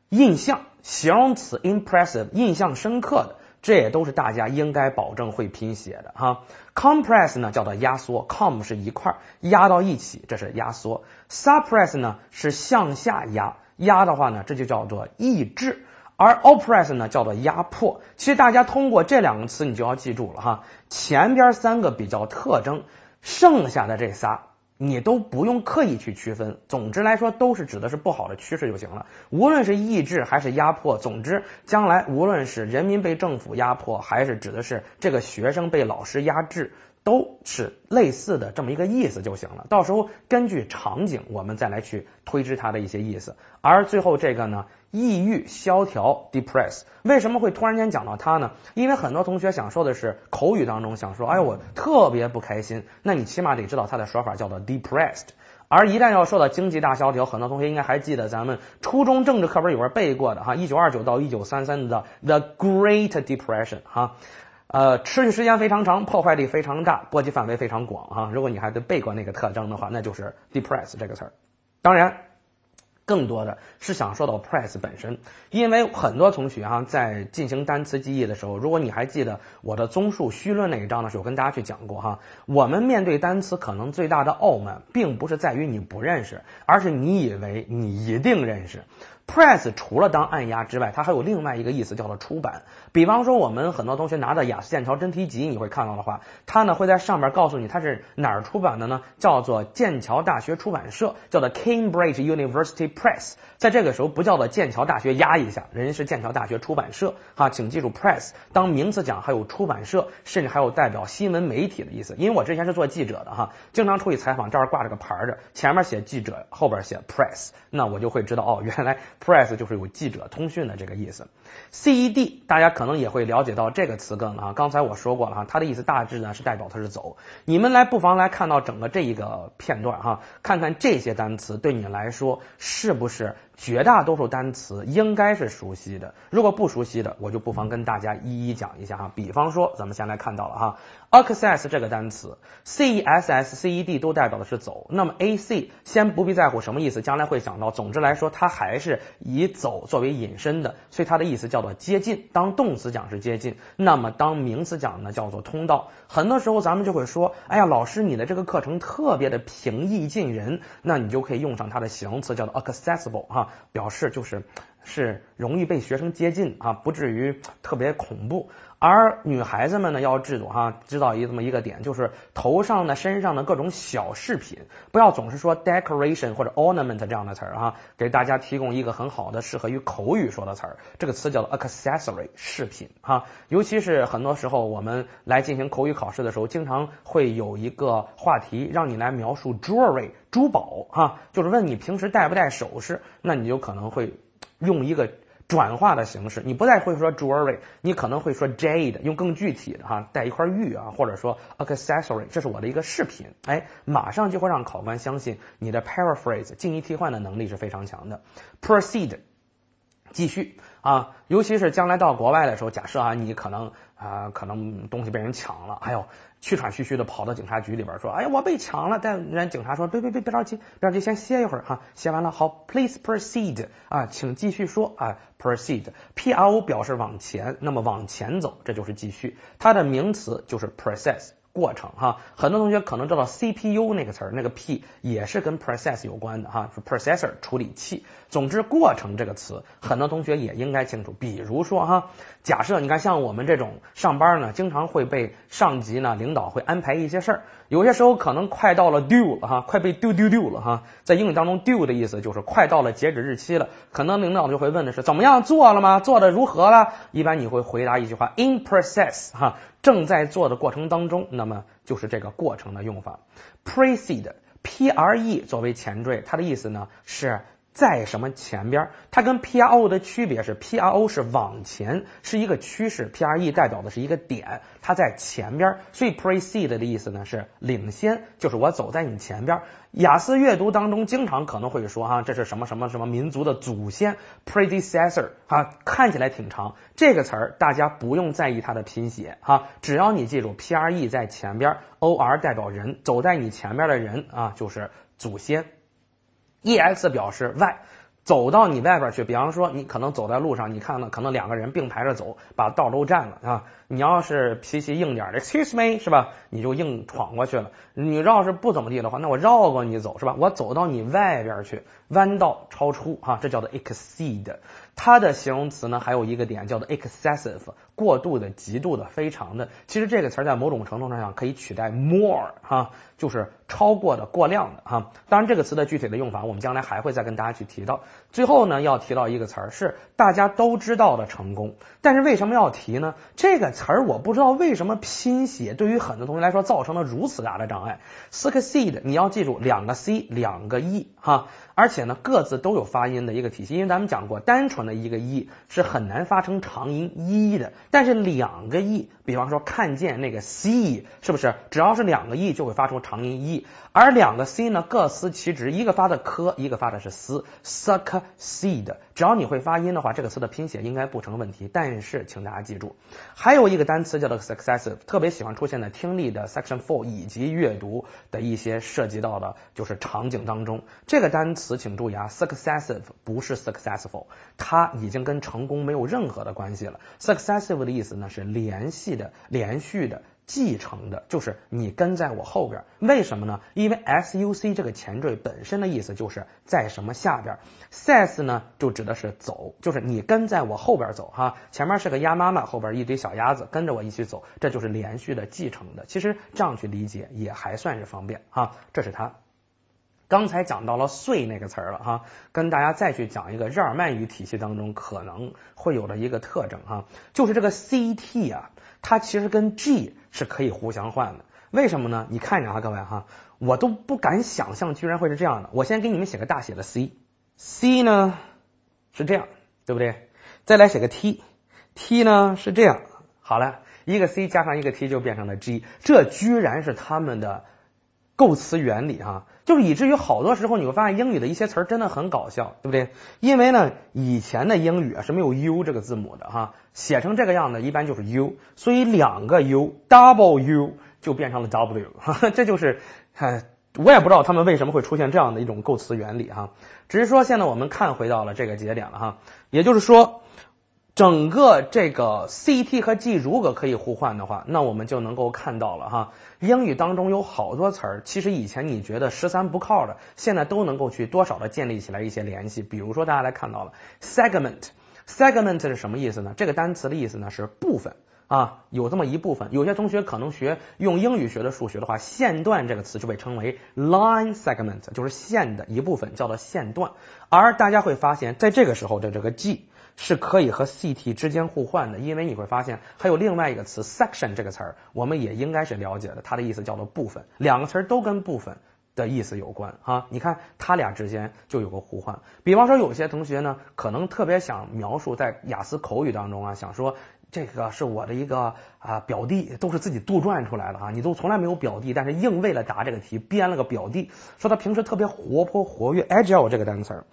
印象，形容词 impressive 印象深刻的，这也都是大家应该保证会拼写的哈。compress 呢叫做压缩，com 是一块压到一起，这是压缩。suppress 呢是向下压，压的话呢这就叫做抑制。而 oppress 呢叫做压迫，其实大家通过这两个词你就要记住了哈，前边三个比较特征，剩下的这仨你都不用刻意去区分，总之来说都是指的是不好的趋势就行了。无论是抑制还是压迫，总之将来无论是人民被政府压迫，还是指的是这个学生被老师压制。都是类似的这么一个意思就行了，到时候根据场景我们再来去推知它的一些意思。而最后这个呢，抑郁、萧条 （depress），为什么会突然间讲到它呢？因为很多同学想说的是口语当中想说，哎，我特别不开心，那你起码得知道它的说法叫做 depressed。而一旦要说到经济大萧条，很多同学应该还记得咱们初中政治课本里边背过的哈，一九二九到一九三三的 The Great Depression 哈。呃，持续时间非常长，破坏力非常大，波及范围非常广哈！如果你还得背过那个特征的话，那就是 depress 这个词儿。当然，更多的是想说到 press 本身，因为很多同学啊在进行单词记忆的时候，如果你还记得我的综述虚论那一章的时候，跟大家去讲过哈，我们面对单词可能最大的傲慢，并不是在于你不认识，而是你以为你一定认识。Press 除了当按压之外，它还有另外一个意思，叫做出版。比方说，我们很多同学拿到雅思剑桥真题集，你会看到的话，它呢会在上面告诉你它是哪儿出版的呢？叫做剑桥大学出版社，叫做 Cambridge University Press。在这个时候不叫做剑桥大学压一下，人家是剑桥大学出版社。哈，请记住，Press 当名词讲，还有出版社，甚至还有代表新闻媒体的意思。因为我之前是做记者的哈，经常出去采访，这儿挂着个牌儿的，前面写记者，后边写 Press，那我就会知道哦，原来。Press 就是有记者通讯的这个意思，CED 大家可能也会了解到这个词根啊，刚才我说过了哈，它的意思大致呢是代表它是走。你们来不妨来看到整个这一个片段哈，看看这些单词对你来说是不是？绝大多数单词应该是熟悉的，如果不熟悉的，我就不妨跟大家一一讲一下哈。比方说，咱们先来看到了哈，access 这个单词，c s s c e d 都代表的是走。那么 a c 先不必在乎什么意思，将来会讲到。总之来说，它还是以走作为引申的，所以它的意思叫做接近。当动词讲是接近，那么当名词讲呢叫做通道。很多时候咱们就会说，哎呀，老师你的这个课程特别的平易近人，那你就可以用上它的形容词叫做 accessible 哈。表示就是是容易被学生接近啊，不至于特别恐怖。而女孩子们呢，要知道哈，知道一这么一个点，就是头上的、身上的各种小饰品，不要总是说 decoration 或者 ornament 这样的词儿哈，给大家提供一个很好的适合于口语说的词儿。这个词叫做 accessory 饰品哈，尤其是很多时候我们来进行口语考试的时候，经常会有一个话题让你来描述 jewelry 珠宝哈，就是问你平时戴不戴首饰，那你就可能会用一个。转化的形式，你不再会说 jewelry，你可能会说 jade，用更具体的哈，带一块玉啊，或者说 accessory，这是我的一个饰品，哎，马上就会让考官相信你的 paraphrase 进一替换的能力是非常强的。proceed，继续啊，尤其是将来到国外的时候，假设啊，你可能啊，可能东西被人抢了，哎呦。气喘吁吁的跑到警察局里边说：“哎呀，我被抢了！”但人警察说：“别别别别着急，别着急，先歇一会儿哈。歇完了，好，please proceed 啊，请继续说啊，proceed，p r o 表示往前，那么往前走，这就是继续。它的名词就是 process，过程哈。很多同学可能知道 CPU 那个词儿，那个 P 也是跟 process 有关的哈，是 processor 处理器。总之，过程这个词，很多同学也应该清楚。比如说哈，假设你看像我们这种上班呢，经常会被上级呢领导会安排一些事儿，有些时候可能快到了 due 了哈，快被丢丢丢了哈。在英语当中，due 的意思就是快到了截止日期了，可能领导就会问的是怎么样做了吗？做的如何了？一般你会回答一句话：in process 哈，正在做的过程当中。那么就是这个过程的用法。precede，p r e 作为前缀，它的意思呢是。在什么前边？它跟 P R O 的区别是，P R O 是往前，是一个趋势；P R E 代表的是一个点，它在前边。所以 precede 的意思呢是领先，就是我走在你前边。雅思阅读当中经常可能会说哈，这是什么什么什么民族的祖先，predecessor 哈，看起来挺长。这个词儿大家不用在意它的拼写哈，只要你记住 P R E 在前边，O R 代表人，走在你前边的人啊就是祖先。E x 表示 y，走到你外边去，比方说你可能走在路上，你看呢，可能两个人并排着走，把道都占了啊。你要是脾气硬点的，excuse me 是吧？你就硬闯过去了。你要是不怎么地的话，那我绕过你走是吧？我走到你外边去，弯道超出哈，这叫做 exceed。它的形容词呢还有一个点叫做 excessive，过度的、极度的、非常的。其实这个词在某种程度上讲可以取代 more 哈，就是超过的、过量的哈。当然这个词的具体的用法我们将来还会再跟大家去提到。最后呢要提到一个词儿是大家都知道的成功，但是为什么要提呢？这个词儿我不知道为什么拼写对于很多同学来说造成了如此大的障碍。succeed 你要记住两个 c 两个 e 哈。而且呢，各自都有发音的一个体系，因为咱们讲过，单纯的一个 e 是很难发成长音 e 的，但是两个 e，比方说看见那个 see，是不是？只要是两个 e 就会发出长音 e，而两个 c 呢各司其职，一个发的科，一个发的是思，succeed。只要你会发音的话，这个词的拼写应该不成问题。但是，请大家记住，还有一个单词叫做 successive，特别喜欢出现在听力的 section four 以及阅读的一些涉及到的就是场景当中。这个单词请注意啊，successive 不是 successful，它已经跟成功没有任何的关系了。successive 的意思呢是联系的、连续的。继承的就是你跟在我后边儿，为什么呢？因为 s u c 这个前缀本身的意思就是在什么下边，says 呢就指的是走，就是你跟在我后边走哈，前面是个鸭妈妈，后边一堆小鸭子跟着我一起走，这就是连续的继承的。其实这样去理解也还算是方便哈，这是它。刚才讲到了岁那个词儿了哈，跟大家再去讲一个日耳曼语体系当中可能会有的一个特征哈，就是这个 c t 啊，它其实跟 g 是可以互相换的，为什么呢？你看着啊，各位哈，我都不敢想象居然会是这样的。我先给你们写个大写的 C，C 呢是这样，对不对？再来写个 T，T 呢是这样。好了，一个 C 加上一个 T 就变成了 G，这居然是他们的构词原理哈，就是以至于好多时候你会发现英语的一些词儿真的很搞笑，对不对？因为呢，以前的英语啊是没有 U 这个字母的哈。写成这个样子一般就是 u，所以两个 u，double u 就变成了 w，这就是，我也不知道他们为什么会出现这样的一种构词原理哈。只是说现在我们看回到了这个节点了哈，也就是说，整个这个 c t 和 g 如果可以互换的话，那我们就能够看到了哈，英语当中有好多词儿，其实以前你觉得十三不靠的，现在都能够去多少的建立起来一些联系。比如说大家来看到了 segment。segment 是什么意思呢？这个单词的意思呢是部分啊，有这么一部分。有些同学可能学用英语学的数学的话，线段这个词就被称为 line segment，就是线的一部分，叫做线段。而大家会发现，在这个时候的这个 g 是可以和 ct 之间互换的，因为你会发现还有另外一个词 section 这个词儿，我们也应该是了解的，它的意思叫做部分。两个词儿都跟部分。的意思有关哈，你看它俩之间就有个互换。比方说，有些同学呢，可能特别想描述在雅思口语当中啊，想说这个是我的一个啊表弟，都是自己杜撰出来的啊，你都从来没有表弟，但是硬为了答这个题编了个表弟，说他平时特别活泼活跃，agile 这个单词儿，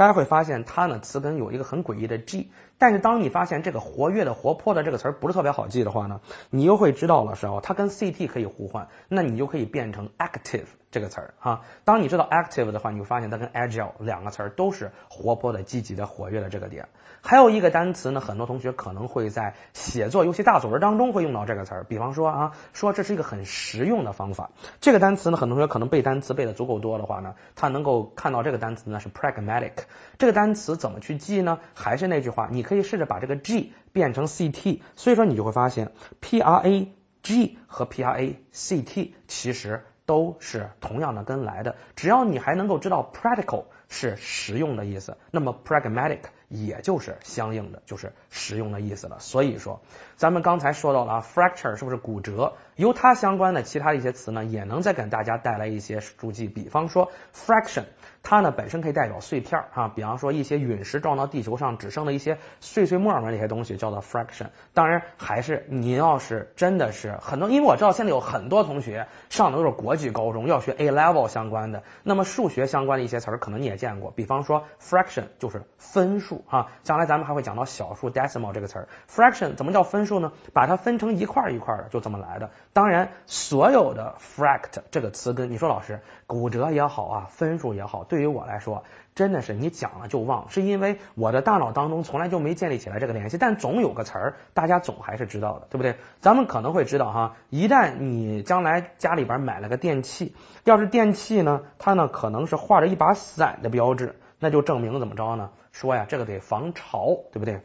大家会发现它呢词根有一个很诡异的 g。但是当你发现这个活跃的、活泼的这个词儿不是特别好记的话呢，你又会知道了是哦，它跟 CT 可以互换，那你就可以变成 active 这个词儿哈。当你知道 active 的话，你就发现它跟 agile 两个词儿都是活泼的、积极的、活跃的这个点。还有一个单词呢，很多同学可能会在写作尤其大作文当中会用到这个词儿，比方说啊，说这是一个很实用的方法。这个单词呢，很多同学可能背单词背的足够多的话呢，他能够看到这个单词呢是 pragmatic。这个单词怎么去记呢？还是那句话，你可以试着把这个 g 变成 ct，所以说你就会发现 p r a g 和 p r a c t 其实都是同样的根来的。只要你还能够知道 practical 是实用的意思，那么 pragmatic。也就是相应的，就是实用的意思了。所以说，咱们刚才说到了，fracture 是不是骨折？由它相关的其他的一些词呢，也能再给大家带来一些注记。比方说 fraction。它呢本身可以代表碎片儿啊，比方说一些陨石撞到地球上只剩了一些碎碎末儿那些东西叫做 fraction。当然，还是你要是真的是很多，因为我知道现在有很多同学上的都是国际高中，要学 A level 相关的，那么数学相关的一些词儿可能你也见过，比方说 fraction 就是分数啊，将来咱们还会讲到小数 decimal 这个词儿。fraction 怎么叫分数呢？把它分成一块一块的，就这么来的。当然，所有的 fract 这个词根，你说老师骨折也好啊，分数也好。对于我来说，真的是你讲了就忘，是因为我的大脑当中从来就没建立起来这个联系。但总有个词儿，大家总还是知道的，对不对？咱们可能会知道哈，一旦你将来家里边买了个电器，要是电器呢，它呢可能是画着一把伞的标志，那就证明怎么着呢？说呀，这个得防潮，对不对？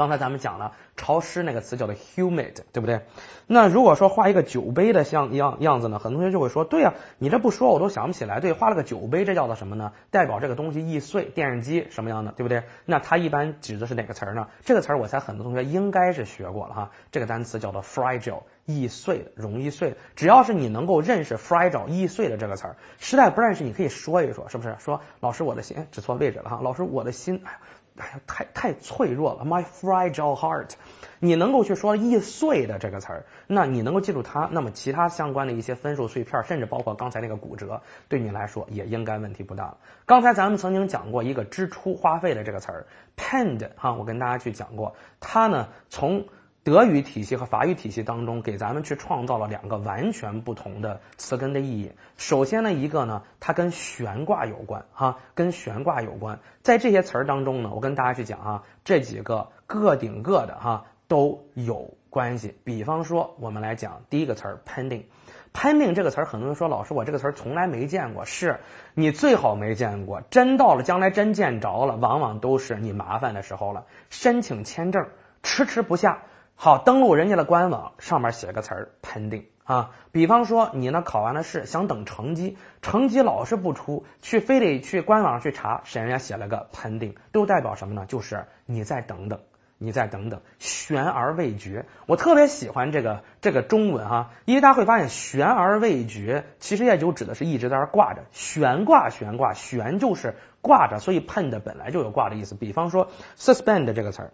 刚才咱们讲了潮湿那个词叫做 humid，对不对？那如果说画一个酒杯的像样样子呢，很多同学就会说，对呀，你这不说我都想不起来。对，画了个酒杯，这叫做什么呢？代表这个东西易碎。电视机什么样的，对不对？那它一般指的是哪个词儿呢？这个词儿我猜很多同学应该是学过了哈。这个单词叫做 fragile，易碎的，容易碎。只要是你能够认识 fragile 易碎的这个词儿，实在不认识，你可以说一说，是不是？说老师我的心指错位置了哈，老师我的心。哎呀，太太脆弱了，my fragile heart。你能够去说易碎的这个词儿，那你能够记住它，那么其他相关的一些分数碎片，甚至包括刚才那个骨折，对你来说也应该问题不大。刚才咱们曾经讲过一个支出花费的这个词儿，pend 哈，我跟大家去讲过，它呢从。德语体系和法语体系当中，给咱们去创造了两个完全不同的词根的意义。首先呢，一个呢，它跟悬挂有关，哈，跟悬挂有关。在这些词儿当中呢，我跟大家去讲啊，这几个个顶个的哈都有关系。比方说，我们来讲第一个词儿 pending，pending 这个词儿，很多人说老师，我这个词儿从来没见过，是你最好没见过。真到了将来真见着了，往往都是你麻烦的时候了。申请签证迟迟不下。好，登录人家的官网，上面写个词儿 pending 啊。比方说你呢考完了试，想等成绩，成绩老是不出，去非得去官网上去查，谁人家写了个 pending，都代表什么呢？就是你再等等，你再等等，悬而未决。我特别喜欢这个这个中文哈，因为大家会发现悬而未决，其实也就指的是一直在那挂着，悬挂悬挂悬就是挂着，所以 pend 本来就有挂的意思。比方说 suspend 这个词儿。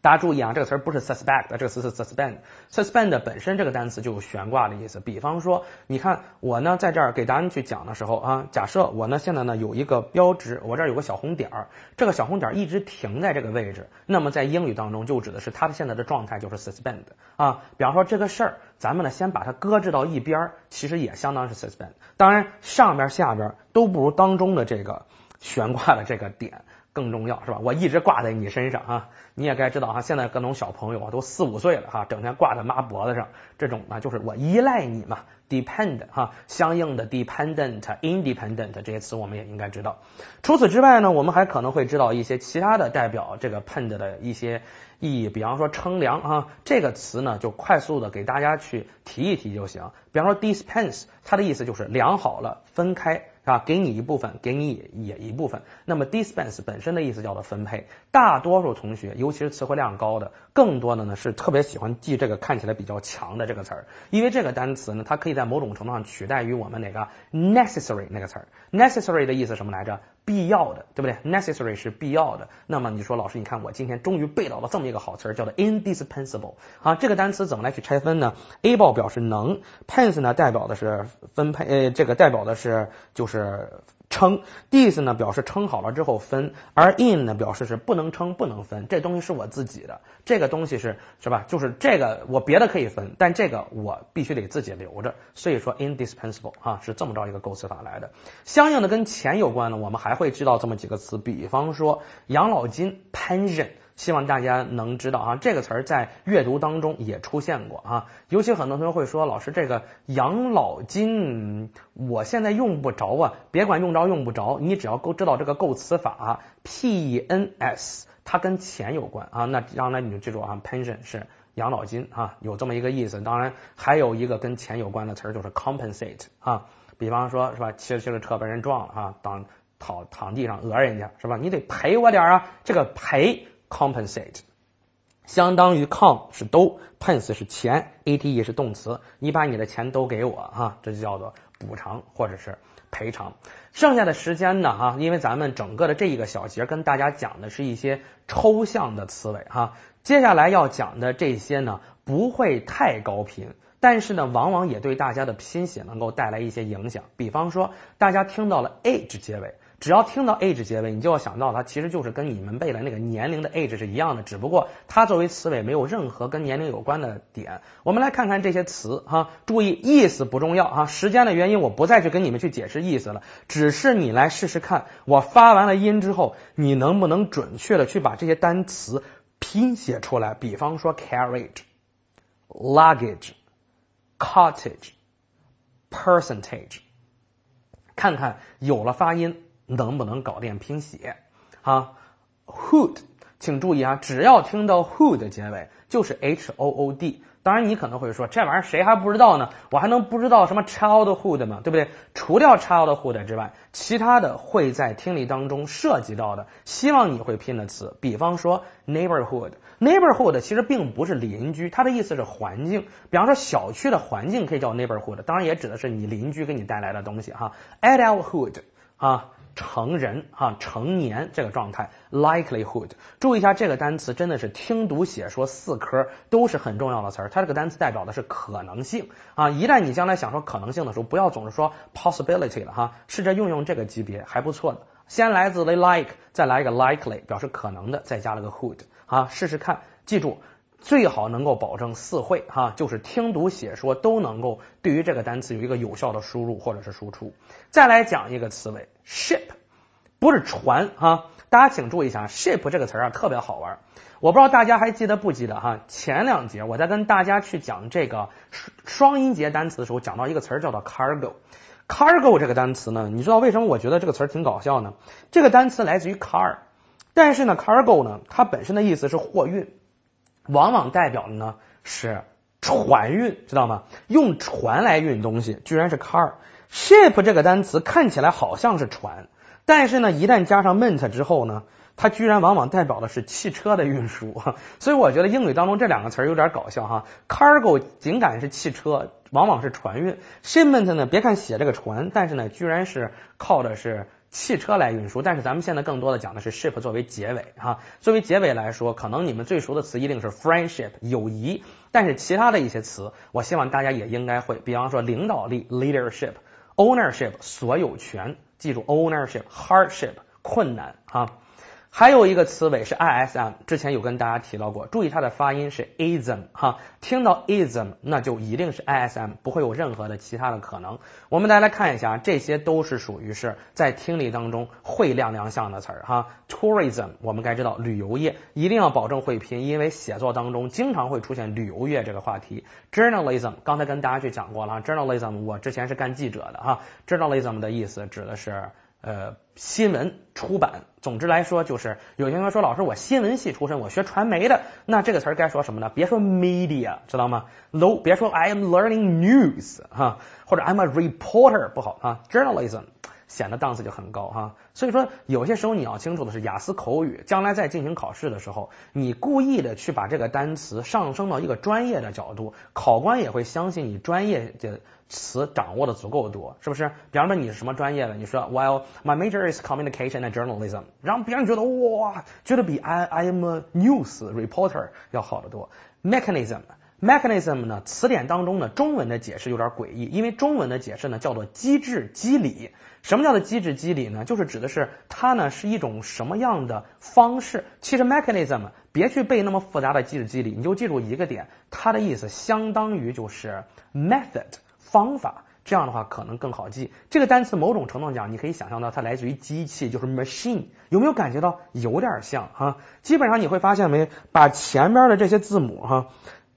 大家注意啊，这个词儿不是 suspect，这个词是 suspend。suspend 本身这个单词就有悬挂的意思。比方说，你看我呢在这儿给大家去讲的时候啊，假设我呢现在呢有一个标志，我这儿有个小红点儿，这个小红点儿一直停在这个位置，那么在英语当中就指的是它的现在的状态就是 suspend 啊。比方说这个事儿，咱们呢先把它搁置到一边儿，其实也相当是 suspend。当然上边下边都不如当中的这个悬挂的这个点。更重要是吧？我一直挂在你身上啊，你也该知道哈。现在各种小朋友啊，都四五岁了哈，整天挂在妈脖子上，这种呢就是我依赖你嘛，depend 哈。相应的 dependent、independent 这些词我们也应该知道。除此之外呢，我们还可能会知道一些其他的代表这个 pend 的一些意义，比方说称量啊，这个词呢就快速的给大家去提一提就行。比方说 dispense，它的意思就是量好了分开。啊，给你一部分，给你也一部分。那么 dispense 本身的意思叫做分配。大多数同学，尤其是词汇量高的，更多的呢是特别喜欢记这个看起来比较强的这个词儿，因为这个单词呢，它可以在某种程度上取代于我们哪个 necessary 那个词儿。necessary 的意思什么来着？必要的，对不对？necessary 是必要的。那么你说老师，你看我今天终于背到了这么一个好词儿，叫做 indispensable。啊，这个单词怎么来去拆分呢？able 表示能，pens 呢代表的是分配，呃，这个代表的是就是称，dis 呢表示称好了之后分，而 in 呢表示是不能称不能分，这东西是我自己的，这个东西是是吧？就是这个我别的可以分，但这个我必须得自己留着，所以说 indispensable 啊是这么着一个构词法来的。相应的跟钱有关的，我们还会知道这么几个词，比方说养老金 pension。希望大家能知道啊，这个词儿在阅读当中也出现过啊。尤其很多同学会说，老师这个养老金我现在用不着啊，别管用着用不着，你只要够知道这个构词法 P E N S，它跟钱有关啊。那将来你就记住啊，pension 是养老金啊，有这么一个意思。当然还有一个跟钱有关的词儿就是 compensate 啊，比方说是吧，骑着骑着车被人撞了啊，当躺躺地上讹人家是吧，你得赔我点啊，这个赔。Compensate 相当于 com 是都，pence 是钱，ate 是动词，你把你的钱都给我哈，这就叫做补偿或者是赔偿。剩下的时间呢哈，因为咱们整个的这一个小节跟大家讲的是一些抽象的词尾哈，接下来要讲的这些呢不会太高频，但是呢往往也对大家的拼写能够带来一些影响。比方说大家听到了 age 结尾。只要听到 age 结尾，你就要想到它其实就是跟你们背的那个年龄的 age 是一样的，只不过它作为词尾没有任何跟年龄有关的点。我们来看看这些词哈，注意意思不重要哈，时间的原因我不再去跟你们去解释意思了，只是你来试试看，我发完了音之后，你能不能准确的去把这些单词拼写出来？比方说 carriage、luggage、cottage、percentage，看看有了发音。能不能搞定拼写啊？Hood，请注意啊，只要听到 hood 结尾，就是 h o o d。当然，你可能会说，这玩意儿谁还不知道呢？我还能不知道什么 childhood 吗？对不对？除掉 childhood 之外，其他的会在听力当中涉及到的，希望你会拼的词，比方说 neighborhood。neighborhood 其实并不是邻居，它的意思是环境。比方说小区的环境可以叫 neighborhood，当然也指的是你邻居给你带来的东西哈。adulthood 啊。成人哈，成年这个状态，likelihood，注意一下这个单词真的是听读写说四科都是很重要的词儿，它这个单词代表的是可能性。啊，一旦你将来想说可能性的时候，不要总是说 possibility 了哈，试着用用这个级别还不错的，先来自 the like，再来一个 likely 表示可能的，再加了个 hood 啊，试试看，记住。最好能够保证四会哈，就是听读写说都能够对于这个单词有一个有效的输入或者是输出。再来讲一个词尾，ship 不是船哈，大家请注意一下，ship 这个词啊特别好玩。我不知道大家还记得不记得哈？前两节我在跟大家去讲这个双音节单词的时候，讲到一个词儿叫做 cargo。cargo 这个单词呢，你知道为什么我觉得这个词儿挺搞笑呢？这个单词来自于 car，但是呢，cargo 呢，它本身的意思是货运。往往代表的呢是船运，知道吗？用船来运东西，居然是 car。ship 这个单词看起来好像是船，但是呢，一旦加上 ment 之后呢，它居然往往代表的是汽车的运输。所以我觉得英语当中这两个词儿有点搞笑哈。cargo 尽管是汽车，往往是船运；shipment 呢，别看写这个船，但是呢，居然是靠的是。汽车来运输，但是咱们现在更多的讲的是 ship 作为结尾哈，作为结尾来说，可能你们最熟的词一定是 friendship 友谊，但是其他的一些词，我希望大家也应该会，比方说领导力 leadership，ownership 所有权，记住 ownership hardship 困难啊。还有一个词尾是 ism，之前有跟大家提到过，注意它的发音是 ism 哈，听到 ism 那就一定是 ism，不会有任何的其他的可能。我们再来看一下，这些都是属于是在听力当中会亮亮相的词儿哈。tourism 我们该知道旅游业，一定要保证会拼，因为写作当中经常会出现旅游业这个话题。journalism 刚才跟大家去讲过了，journalism 我之前是干记者的哈，journalism 的意思指的是。呃，新闻出版，总之来说，就是有些同学说，老师，我新闻系出身，我学传媒的，那这个词儿该说什么呢？别说 media，知道吗？low，别说 I am learning news，哈，或者 I'm a reporter，不好啊，journalism。显得档次就很高哈，所以说有些时候你要清楚的是雅思口语，将来在进行考试的时候，你故意的去把这个单词上升到一个专业的角度，考官也会相信你专业的词掌握的足够多，是不是？比方说你是什么专业的，你说 Well my major is communication and journalism，让别人觉得哇，觉得比 I I am a news reporter 要好得多。Mechanism mechanism 呢，词典当中呢，中文的解释有点诡异，因为中文的解释呢叫做机制机理。什么叫做机制机理呢？就是指的是它呢是一种什么样的方式。其实 mechanism 别去背那么复杂的机制机理，你就记住一个点，它的意思相当于就是 method 方法。这样的话可能更好记。这个单词某种程度讲，你可以想象到它来自于机器，就是 machine。有没有感觉到有点像哈？基本上你会发现没，把前边的这些字母哈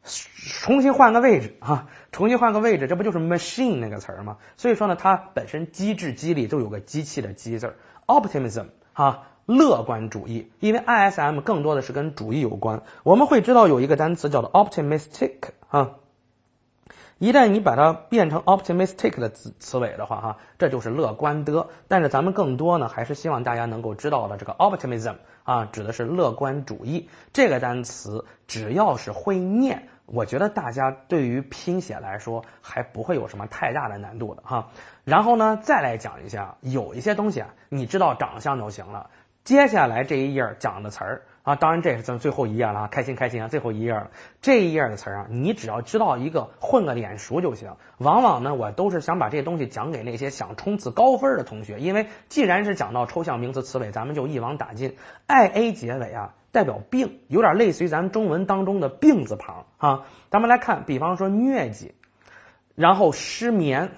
重新换个位置哈，重新换个位置，这不就是 machine 那个词儿吗？所以说呢，它本身机制机理都有个机器的机字儿。optimism 哈，乐观主义，因为 ISM 更多的是跟主义有关。我们会知道有一个单词叫做 optimistic 哈。一旦你把它变成 optimistic 的词词尾的话，哈，这就是乐观的。但是咱们更多呢，还是希望大家能够知道的这个 optimism 啊，指的是乐观主义这个单词。只要是会念，我觉得大家对于拼写来说还不会有什么太大的难度的哈。然后呢，再来讲一下，有一些东西啊，你知道长相就行了。接下来这一页讲的词儿。啊，当然这是咱最后一页了啊，开心开心啊！最后一页了，这一页的词儿啊，你只要知道一个，混个脸熟就行。往往呢，我都是想把这些东西讲给那些想冲刺高分的同学，因为既然是讲到抽象名词词尾，咱们就一网打尽。i a 结尾啊，代表病，有点类似于咱们中文当中的病字旁啊。咱们来看，比方说疟疾，然后失眠。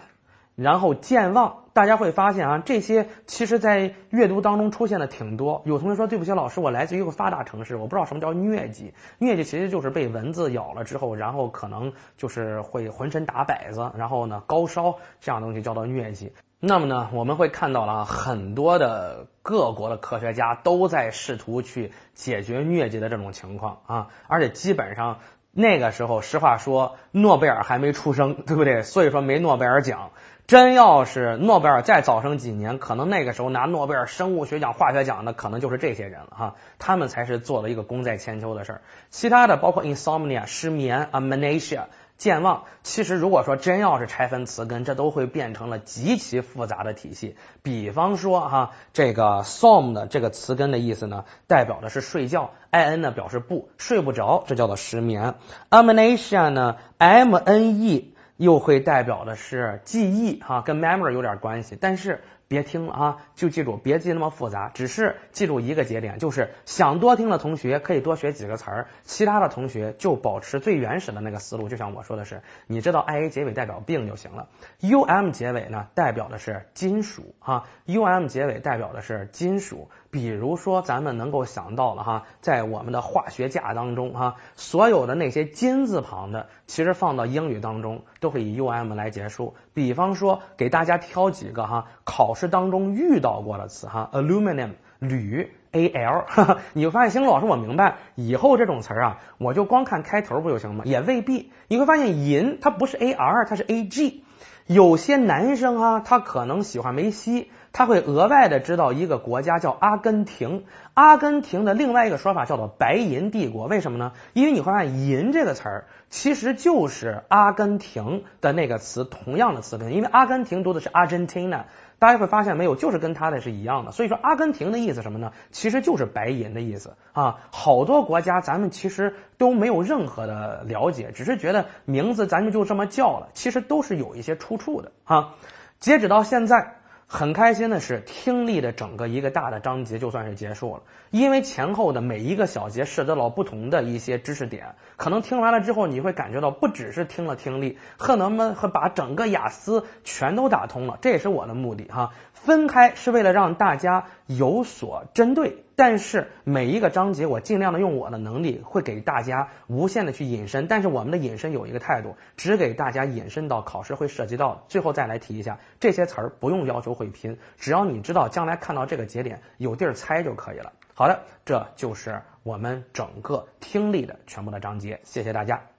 然后健忘，大家会发现啊，这些其实在阅读当中出现的挺多。有同学说，对不起老师，我来自于一个发达城市，我不知道什么叫疟疾。疟疾其实就是被蚊子咬了之后，然后可能就是会浑身打摆子，然后呢高烧这样东西叫做疟疾。那么呢，我们会看到了很多的各国的科学家都在试图去解决疟疾的这种情况啊，而且基本上那个时候，实话说，诺贝尔还没出生，对不对？所以说没诺贝尔奖。真要是诺贝尔再早生几年，可能那个时候拿诺贝尔生物学奖、化学奖的可能就是这些人了哈，他们才是做了一个功在千秋的事儿。其他的包括 insomnia 失眠、amnesia 健忘，其实如果说真要是拆分词根，这都会变成了极其复杂的体系。比方说哈，这个 som 的这个词根的意思呢，代表的是睡觉，in 呢表示不睡不着，这叫做失眠。amnesia 呢，m n e。又会代表的是记忆哈，跟 memory 有点关系，但是别听了啊，就记住别记那么复杂，只是记住一个节点，就是想多听的同学可以多学几个词儿，其他的同学就保持最原始的那个思路，就像我说的是，你知道 i a 结尾代表病就行了，u m 结尾呢代表的是金属啊，u m 结尾代表的是金属。比如说，咱们能够想到了哈，在我们的化学架当中哈，所有的那些金字旁的，其实放到英语当中都会以 U M 来结束。比方说，给大家挑几个哈，考试当中遇到过的词哈，aluminum 铝 A L，你会发现，星老师我明白，以后这种词儿啊，我就光看开头不就行吗？也未必，你会发现银它不是 A R，它是 A G。有些男生哈，他可能喜欢梅西。他会额外的知道一个国家叫阿根廷，阿根廷的另外一个说法叫做白银帝国，为什么呢？因为你会发现银这个词儿其实就是阿根廷的那个词同样的词根，因为阿根廷读的是 Argentina，大家会发现没有，就是跟它的是一样的，所以说阿根廷的意思什么呢？其实就是白银的意思啊。好多国家咱们其实都没有任何的了解，只是觉得名字咱们就这么叫了，其实都是有一些出处的啊。截止到现在。很开心的是，听力的整个一个大的章节就算是结束了，因为前后的每一个小节涉及到不同的一些知识点，可能听完了之后，你会感觉到不只是听了听力，可能们会把整个雅思全都打通了，这也是我的目的哈。分开是为了让大家有所针对，但是每一个章节我尽量的用我的能力会给大家无限的去引申，但是我们的引申有一个态度，只给大家引申到考试会涉及到。最后再来提一下，这些词儿不用要求会拼，只要你知道将来看到这个节点有地儿猜就可以了。好的，这就是我们整个听力的全部的章节，谢谢大家。